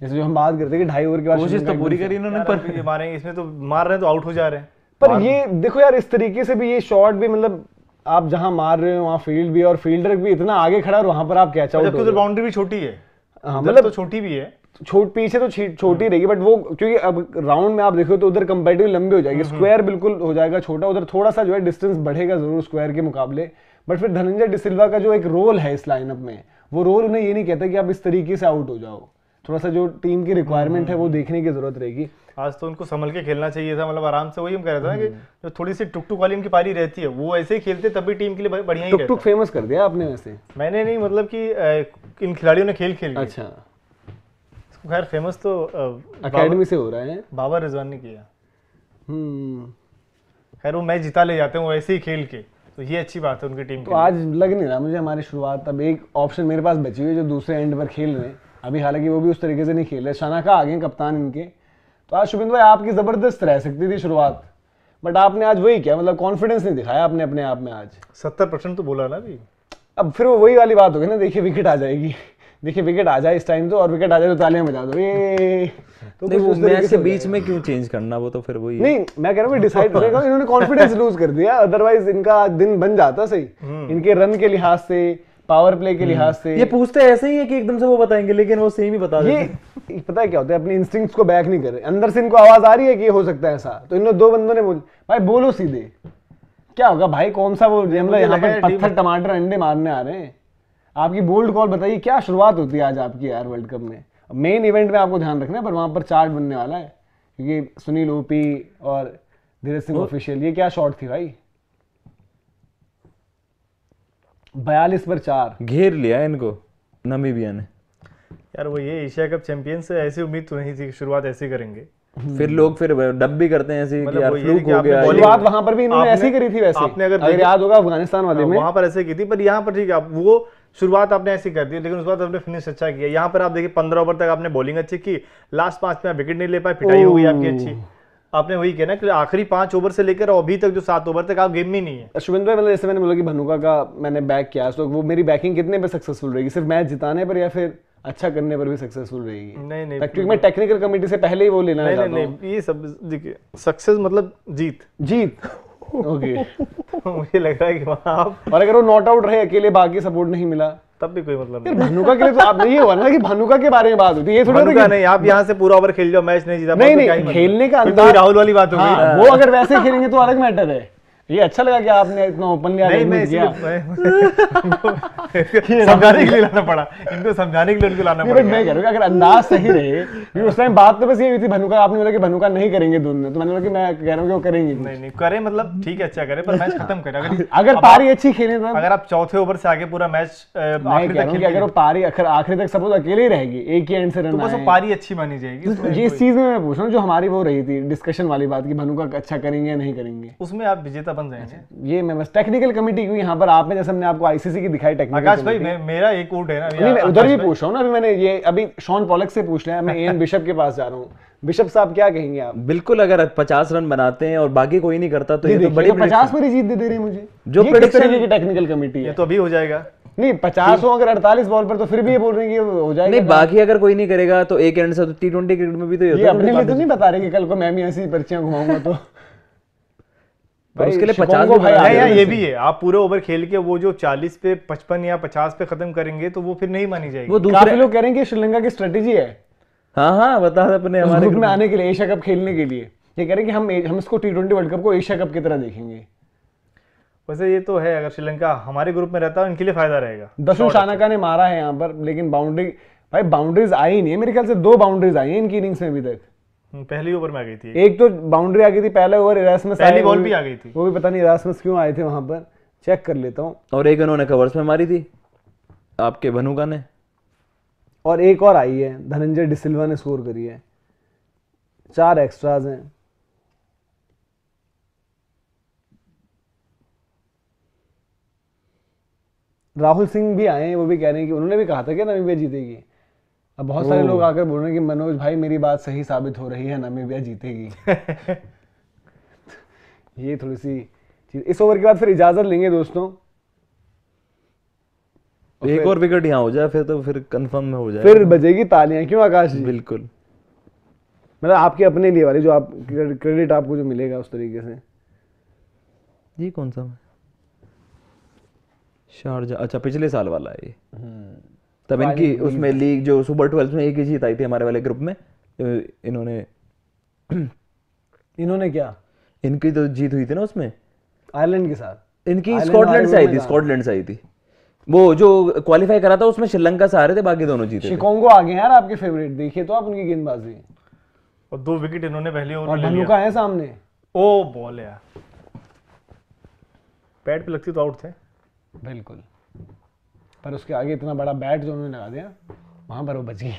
जैसे जो हम बात करते हैं कि ढाई ओवर के बाद कोशिश तो पूरी करी इन्होंने पर ये मारेंगे इसमें तो मार रहे हैं तो आउट हो जा रहे हैं। पर ये देखो यार इस तरीके से भी ये शॉट भी मतलब आप जहाँ मार रहे हो वहाँ फ़ील्ड भी और फील्डर भी इतना आगे खड़ा है और वहाँ पर आप कैच आउट जबकि उधर बाउंड्री भी छोटी है। हाँ, मतलब तो छोटी भी है। छोट पीछे तो छोटी रहेगी बट वो क्योंकि अब राउंड में आप देखो तो उधर कंपेटिव लंबी हो जाएगी। स्क्वायर बिल्कुल हो जाएगा छोटा उधर थोड़ा सा जो है डिस्टेंस बढ़ेगा ज़रूर स्क्वायर के मुकाबले। बट फिर धनंजय डिसिल्वा का जो एक रोल है इस लाइनअप में वो रोल उन्हें ये नहीं कहता कि आप इस तरीके से आउट हो जाओ। थोड़ा सा जो टीम की रिक्वायरमेंट है वो देखने की ज़रूरत रहेगी। आज तो उनको संभल के खेलना चाहिए था मतलब आराम से वही हम कह रहे थे ना कि हम्म। जो थोड़ी सी टुक टुक वाली उनकी पारी रहती है वो ऐसे ही खेलते तब भी टीम के लिए बढ़िया ही टुक टुक फ़ेमस कर दिया आपने वैसे? मैंने नहीं मतलब कि इन खिलाड़ियों ने खेल खेल अच्छा। खैर फ़ेमस तो अकेडमी से हो रहा है। बाबर रिजवान ने किया। हम्म। खैर वो मैच जिता ले जाते हैं वो ऐसे ही खेल के। तो ये अच्छी बात है उनकी टीम तो के आज लग नहीं रहा मुझे हमारी शुरुआत। अब एक ऑप्शन मेरे पास बची हुई है जो दूसरे एंड पर खेल रहे हैं। अभी हालाँकि वो भी उस तरीके से नहीं खेल रहे। शनाका आ गए कप्तान इनके। तो आज शुभिंदर भाई आपकी ज़बरदस्त रह सकती थी शुरुआत। बट आपने आज वही किया मतलब कॉन्फिडेंस नहीं दिखाया आपने अपने आप में आज। सत्तर परसेंट तो बोला ना अभी। अब फिर वो वही वाली बात होगी ना देखिए विकेट आ जाएगी। देखिए विकेट आ जाए इस टाइम तो और विकेट आ जाए तो तालियाँ बजा दो। ये तो नहीं वो उस मैच के बीच में क्यों चेंज करना वो तो फिर वही। नहीं मैं कह रहा हूँ डिसाइड करेगा इन्होंने कॉन्फिडेंस लूज कर दिया अदरवाइज़ इनका दिन बन जाता सही। इनके रन के लिहाज से पावर प्ले के लिहाज से। ये पूछते ऐसे ही है कि एकदम से वो बताएँगे लेकिन वो सेम ही बता ये पता है क्या होता है अपनी इंस्टिंक्ट्स को बैक नहीं कर रहे। अंदर से इनको आवाज़ आ रही है कि ये हो सकता है ऐसा। तो इन दो बंदों ने बोल भाई बोलो सीधे। क्या होगा भाई कौन सा वो मतलब यहाँ पर पत्थर टमाटर अंडे मारने आ रहे हैं। आपकी बोल्ड कॉल बताइए क्या शुरुआत होती है आज आपकी यार वर्ल्ड कप में? मेन इवेंट में आपको ध्यान रखना है पर वहाँ पर चार्ट बनने वाला है। क्योंकि सुनील ओपी और धीरज सिंह ऑफिशियल ये क्या शॉट थी भाई? बयालीस पर चार। घेर लिया इनको नमीबिया ने। यार वो ये एशिया कप चैंपियंस से ऐसी उम्मीद तो नहीं थी कि शुरुआत ऐसे करेंगे। फिर लोग फिर डब भी करते हैं ऐसे कि मतलब यार फ्लूक हो गया शुरुआत वहाँ पर भी इन्होंने ऐसी करी थी वैसे आपने अगर अगर याद होगा अफ़गानिस्तान वाले में। वहाँ पर ऐसे की थी पर यहाँ पर ठीक है वो शुरुआत आपने ऐसी कर दी लेकिन उसके बाद आपने फिनिश अच्छा किया। यहाँ पर आप देखिए पंद्रह ओवर तक आपने बॉलिंग अच्छी की लास्ट पाँच में आप विकेट नहीं ले पाए पिटाई हो गई आपकी अच्छी। आपने वही किया ना कि आखिरी पाँच ओवर से लेकर अभी तक जो सात ओवर तक आप गेम में नहीं है। शुभेंद्र भाई मतलब जैसे मैंने बोला कि भनुका का मैंने बैक किया तो वो मेरी बैकिंग कितने पे सक्सेसफुल रहेगी? सिर्फ़ मैच जिताने पर या फिर अच्छा करने पर भी सक्सेसफुल रहेगी। नहीं नहीं क्योंकि मैं टेक्निकल कमेटी से पहले ही वो लेना नहीं नहीं नहीं ये सब देखिए सक्सेस मतलब जीत। जीत। ओके मुझे लग रहा है कि वहाँ आप और अगर वो नॉट आउट रहे अकेले बाकी सपोर्ट नहीं मिला तब भी कोई मतलब नहीं। भनुका के लिए तो आप ये हुआ ना कि भनुका के बारे में बात होती है ये थोड़ा नहीं आप यहाँ से पूरा ओवर खेल जाओ मैच नहीं जीता नहीं नहीं मतलब? खेलने का तो अंदाज राहुल वाली बात हो गई। हाँ, वो अगर वैसे खेलेंगे तो अलग मैटर है। ये अच्छा लगा कि आपने इतना ओपनली नहीं मैं किया। समझाने के लिए लाना पड़ा। इनको समझाने के लिए उनको लाना पड़ा मैं कह रहा अगर अंदाज सही रहे क्योंकि उस टाइम बात तो बस ये हुई थी भनुका आपने बोला कि भनुका नहीं करेंगे दोनों तो मैंने बोला कि मैं कह रहा हूँ कि वो करेंगे नहीं नहीं करे मतलब ठीक है अच्छा करे पर मैच खत्म करे। अगर अगर पारी अच्छी खेले तो अगर आप चौथे ओवर से आगे पूरा मैच अगर वो पारी आखिरी तक सपोज़ अकेले ही रहेगी एक ही एंड से तो रन बस पारी अच्छी मानी जाएगी ये चीज़ में मैं पूछ रहा हूँ जो हमारी वो रही थी डिस्कशन वाली बात की भनुका अच्छा करेंगे या नहीं करेंगे। उसमें आप विजेता बन जाएँगे। ये मैं बस टेक्निकल कमेटी क्योंकि यहाँ पर आपने जैसे हमने आपको आईसीसी की दिखाई टेक्निकल आकाश भाई मैं मेरा एक वोट है ना नहीं मैं उधर भी पूछ रहा हूँ ना अभी मैंने ये अभी शॉन पॉलक से पूछ लिया मैं एन बिशप के पास जा रहा हूँ। बिशप साहब क्या कहेंगे आप? बिल्कुल अगर पचास रन बनाते हैं और बाकी कोई नहीं करता तो ये तो बड़ी तो पचास पर ही। जीत दे दे रही है मुझे। जो तरीके की टेक्निकल कमेटी है? तो अभी हो जाएगा। नहीं पचास हो अगर अड़तालीस बॉल पर तो फिर भी ये बोल रहे हैं कि हो जाएगा नहीं बाकी अगर कोई नहीं करेगा तो एक एंड से तो टी ट्वेंटी क्रिकेट में भी तो ये ये होता है। अपने लिए तो नहीं बता रहे कि कल को मैं भी ऐसी पर्चियाँ घुमाऊँगा तो। पर उसके लिए शिकोंगो 50 भी भाई में ये भी है। आप पूरे ओवर खेल के वो जो 40 पे 55 या 50 पे खत्म करेंगे तो वो फिर नहीं मानी जाएगी। वो दूसरे लोग कह रहे हैं कि श्रीलंका की स्ट्रेटेजी है। हाँ हाँ बता दे अपने हमारे ग्रुप में आने के लिए एशिया कप खेलने के लिए। ये कह रहे हैं कि हम हम इसको टी ट्वेंटी वर्ल्ड कप को एशिया कप की तरह देखेंगे। वैसे ये तो है अगर श्रीलंका हमारे ग्रुप में रहता है इनके लिए फ़ायदा रहेगा। दसों शानका ने मारा है यहाँ पर लेकिन बाउंड्री भाई बाउंड्रीज आई नहीं है। मेरे ख्याल से दो बाउंड्रीज आई है इनकी इनिंग्स में अभी तक। पहली ओवर में आ गई थी एक। तो बाउंड्री आ गई थी पहले ओवर इरासमस पहली बॉल भी आ गई थी। वो भी पता नहीं इरासमस क्यों आए थे वहाँ पर। चेक कर लेता हूँ। और एक इन्होंने कवर्स में मारी थी। आपके भनुका ने। और एक और आई है धनंजय डिसिल्वा ने स्कोर करी है। चार एक्स्ट्राज हैं। राहुल सिंह भी आए हैं वो भी कह रहे हैं कि उन्होंने भी कहा था कि नामीबिया जीतेगी। अब बहुत सारे लोग आकर बोल रहे हैं कि मनोज भाई मेरी बात सही साबित हो रही है नामीबिया जीतेगी। ये थोड़ी सी चीज़। इस ओवर के बाद फिर इजाज़त लेंगे दोस्तों। और एक और विकेट यहाँ हो जाए फिर तो फिर कंफर्म में हो जाए। फिर बजेगी तालियाँ क्यों आकाश जी? बिल्कुल। मतलब आपके अपने लिए वाली जो आप क्रेडिट आपको जो मिलेगा उस तरीके से। ये कौन सा? शारजा। अच्छा पिछले साल वाला है ये। तब इनकी उसमें लीग जो सुपर ट्वेल्व में एक ही जीत आई थी हमारे वाले ग्रुप में इन्होंने इन्होंने क्या? इनकी तो जीत हुई थी ना उसमें। आयरलैंड के साथ। इनकी स्कॉटलैंड से आई थी स्कॉटलैंड से आई थी। वो जो क्वालिफाई करा था उसमें श्रीलंका से आ रहे थे बाकी दोनों जीते थे। शिकोंगो आ गए यार आपके फेवरेट देखिए तो आप उनकी गेंदबाजी। और दो विकेट इन्होंने पहली ओवर और में ले लिया। है सामने। ओ बॉल यार। पैड पे लगती तो आउट थे। बिल्कुल। पर उसके आगे इतना बड़ा बैट जो उन्होंने लगा दिया वहाँ पर वो बच गए।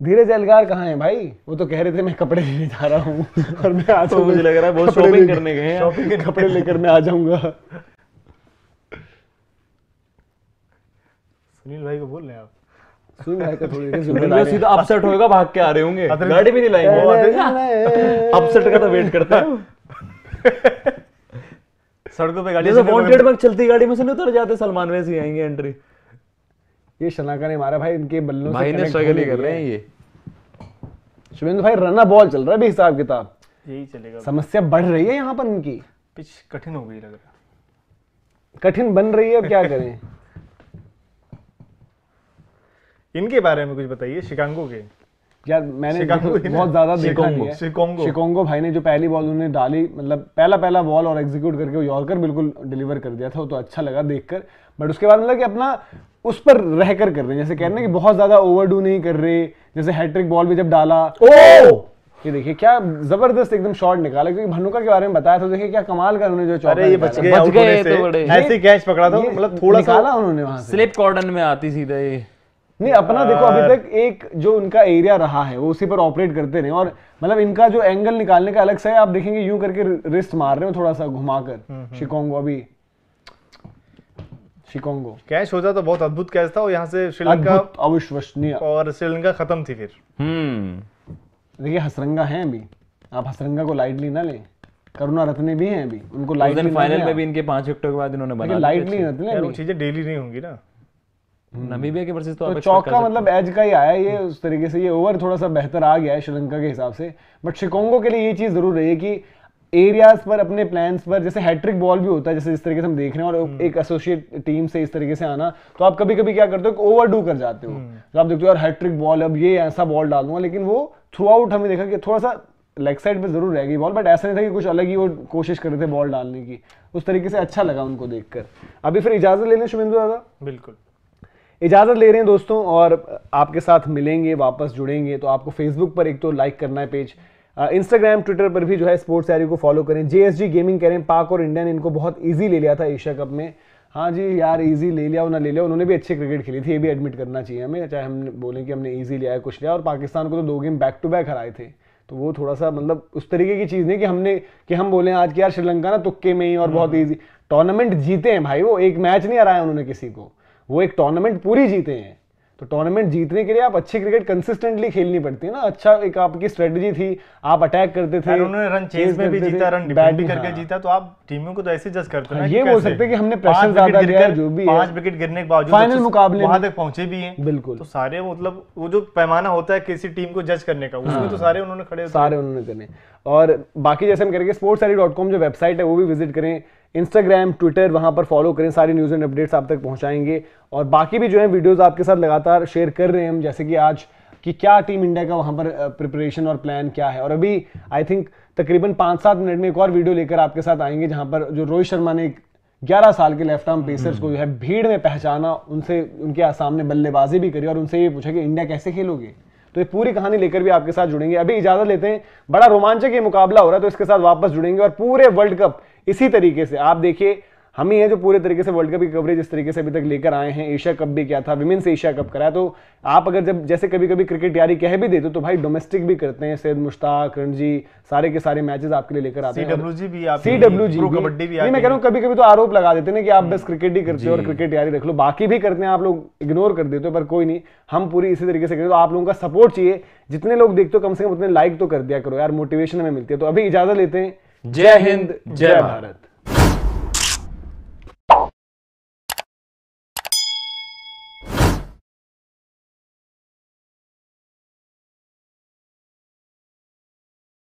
धीरज एलगार कहाँ है भाई? वो तो कह रहे थे मैं कपड़े लेने जा रहा हूँ और मैं आज तो मुझे लग रहा है बहुत लेके- करने गए हैं। के कपड़े लेकर मैं आ जाऊँगा। सुनील भाई को बोल रहे आप। सुन भाई का थोड़ी सी उन्होंने ज़िम्मेदारी सीधा अपसेट होएगा भाग के आ रहे होंगे। गाड़ी भी नहीं लाएँगे। अपसेट का तो वेट करते। हैं सड़कों पे गाड़ी जैसे वांटेड में चलती गाड़ी में से नहीं उतर जाते सलमान वैसे ही आएँगे एंट्री ये शनाका ने मारा भाई इनके बल्लों भाई ने स्ट्रगल ही कर रहे हैं ये। शुभेंदु भाई रना बॉल चल रहा है भी हिसाब किताब। यही चलेगा समस्या बढ़ रही है यहाँ पर इनकी। पिच कठिन हो गई लग रहा है। कठिन बन रही है अब क्या करें? इनके बारे में कुछ बताइए शिकांगो के। यार मैंने? बहुत ज़्यादा देखा शिकोंगो, नहीं है। शिकोंगो। शिकोंगो भाई ने जो पहली बॉल उन्होंने डाली मतलब पहला पहला बॉल और एग्जीक्यूट करके वो यॉर्कर बिल्कुल डिलीवर कर दिया था वो तो अच्छा लगा देखकर। बट उसके बाद मतलब कि अपना उस पर रह कर कर रहे हैं जैसे कह रहे हैं कि बहुत ज़्यादा ओवरडू नहीं कर रहे जैसे हैट्रिक बॉल भी जब डाला। ओ! ये देखिए क्या ज़बरदस्त एकदम शॉट निकाला क्योंकि भनुका के बारे में बताया था देखिए क्या कमाल का उन्होंने जो अरे ये बच गए बच गए तो बड़े। ऐसे कैच पकड़ा था मतलब थोड़ा सा निकाला उन्होंने वहाँ से। स्लिप कॉर्डन में आती सीधा ये। नहीं अपना देखो अभी तक एक जो उनका एरिया रहा है वो उसी पर ऑपरेट करते रहे और मतलब इनका जो एंगल निकालने का अलग सा है आप देखेंगे यूँ करके रिस्ट मार रहे हो थोड़ा सा घुमाकर शिकोंगो अभी। शिकोंगो। कैच होता तो बहुत अद्भुत कैच था और यहाँ से श्रीलंका अविश्वसनीय। और श्रीलंका खत्म थी फिर। हम्म। देखिए हसरंगा है अभी। आप हसरंगा को लाइटली ना लें। करुणा रत्ने भी हैं अभी। उनको लाइटली फाइनल में भी इनके पाँच विकेटों के बाद इन्होंने बना लाइटली रत्ने चीज़ें डेली नहीं होंगी ना। नमीबिया के वर्सेस तो तो चौका मतलब एज का ही आया ये उस तरीके से ये ओवर थोड़ा सा बेहतर आ गया है श्रीलंका के हिसाब से। बट शिकोंगो के लिए ये चीज़ ज़रूर रही है कि एरियाज़ पर अपने प्लान्स पर जैसे हैट्रिक बॉल भी होता है जैसे इस तरीके से हम देख रहे हैं और हम्म। एक एसोसिएट टीम से इस तरीके से आना तो आप कभी कभी क्या करते हो ओवर डू कर जाते हो। हम्म। तो आप देखते हो यार हैट्रिक बॉल अब ये ऐसा बॉल डाल दूँगा लेकिन वो थ्रू आउट हमें देखा कि थोड़ा सा लेग साइड पे ज़रूर रह गई बॉल बट ऐसा नहीं था कि कुछ अलग ही वो कोशिश कर रहे थे बॉल डालने की। उस तरीके से अच्छा लगा उनको देखकर। अभी फिर इजाज़त ले लें शुभेंदु दादा। बिल्कुल। इजाज़त ले रहे हैं दोस्तों और आपके साथ मिलेंगे वापस जुड़ेंगे। तो आपको फेसबुक पर एक तो लाइक करना है पेज इंस्टाग्राम ट्विटर पर भी जो है स्पोर्ट्स एरी को फॉलो करें। जेएसजी गेमिंग कह रहे हैं पाक और इंडिया ने इनको बहुत ईजी ले लिया था एशिया कप में। हाँ जी यार इजी ले लिया ना ले लिया। उन्होंने भी अच्छी क्रिकेट खेली थी ये भी एडमिट करना चाहिए हमें। चाहे हम बोलें कि हमने ईजी लिया है कुछ लिया। और पाकिस्तान को तो दो गेम बैक टू बैक हराए थे। तो वो थोड़ा सा मतलब उस तरीके की चीज़ नहीं कि हमने कि हम बोले आज कि यार श्रीलंका ना तुक्के में ही और बहुत ईजी टूर्नामेंट जीते हैं भाई वो एक मैच नहीं हराया उन्होंने किसी को। वो एक टूर्नामेंट पूरी जीते हैं। तो टूर्नामेंट जीतने के लिए आप अच्छी क्रिकेट कंसिस्टेंटली खेलनी पड़ती है ना। अच्छा एक आपकी स्ट्रेटजी थी आप अटैक करते थे उन्होंने रन चेज में भी जीता रन डिफेंड भी करके हाँ। जीता तो आप टीमों को तो ऐसे जज करते हो हाँ, ये बोल सकते हैं कि हमने विकेट ज़्यादा है, जो भी है। पाँच विकेट गिरने के बावजूद Final अच्छे- मुकाबले वहाँ तक पहुँचे भी हैं। बिल्कुल। तो सारे मतलब वो जो पैमाना होता है किसी टीम को जज करने का उसमें तो सारे उन्होंने खड़े सारे उन्होंने करने। और बाकी जैसे हम करेंगे स्पोर्ट्स जो वेबसाइट है वो भी विज़िट करें। इंस्टाग्राम ट्विटर वहाँ पर फॉलो करें सारी न्यूज़ एंड अपडेट्स आप तक पहुंचाएँगे। और बाकी भी जो है वीडियोस आपके साथ लगातार शेयर कर रहे हैं हम जैसे कि आज कि क्या टीम इंडिया का वहाँ पर प्रिपरेशन और प्लान क्या है। और अभी आई थिंक तकरीबन पाँच सात मिनट में एक और वीडियो लेकर आपके साथ आएँगे जहाँ पर जो रोहित शर्मा ने 11 साल के लेफ़्ट आर्म पेसर्स को जो है भीड़ में पहचाना उनसे उनके सामने बल्लेबाजी भी करी और उनसे ये पूछा कि इंडिया कैसे खेलोगे? तो ये पूरी कहानी लेकर भी आपके साथ जुड़ेंगे। अभी इजाज़त लेते हैं बड़ा रोमांचक ये मुकाबला हो रहा है तो इसके साथ वापस जुड़ेंगे और पूरे वर्ल्ड कप इसी तरीके से। आप देखिए हम ही हैं जो पूरे तरीके से वर्ल्ड कप की कवरेज इस तरीके से अभी तक लेकर आए हैं। एशिया कप भी क्या था? विमेंस एशिया कप कराया तो आप अगर जब जैसे कभी कभी क्रिकेट यारी कह भी देते हो तो भाई डोमेस्टिक भी करते हैं। सैयद मुश्ताक रणजी सारे के सारे मैचेस आपके लिए लेकर आते हैं। और- CWG भी आप CWG प्रो कबड्डी भी नहीं मैं कह रहा हूँ। कभी कभी तो आरोप लगा देते ना कि आप बस क्रिकेट ही करते हो और क्रिकेट यारी रख लो। बाकी भी करते हैं आप लोग इग्नोर कर देते हो पर कोई नहीं। हम पूरी इसी तरीके से करें तो आप लोगों का सपोर्ट चाहिए। जितने लोग देखते हो कम से कम उतने लाइक तो कर दिया करो यार। मोटिवेशन हमें मिलती है। तो अभी इजाज़त लेते हैं। जय हिंद जय भारत।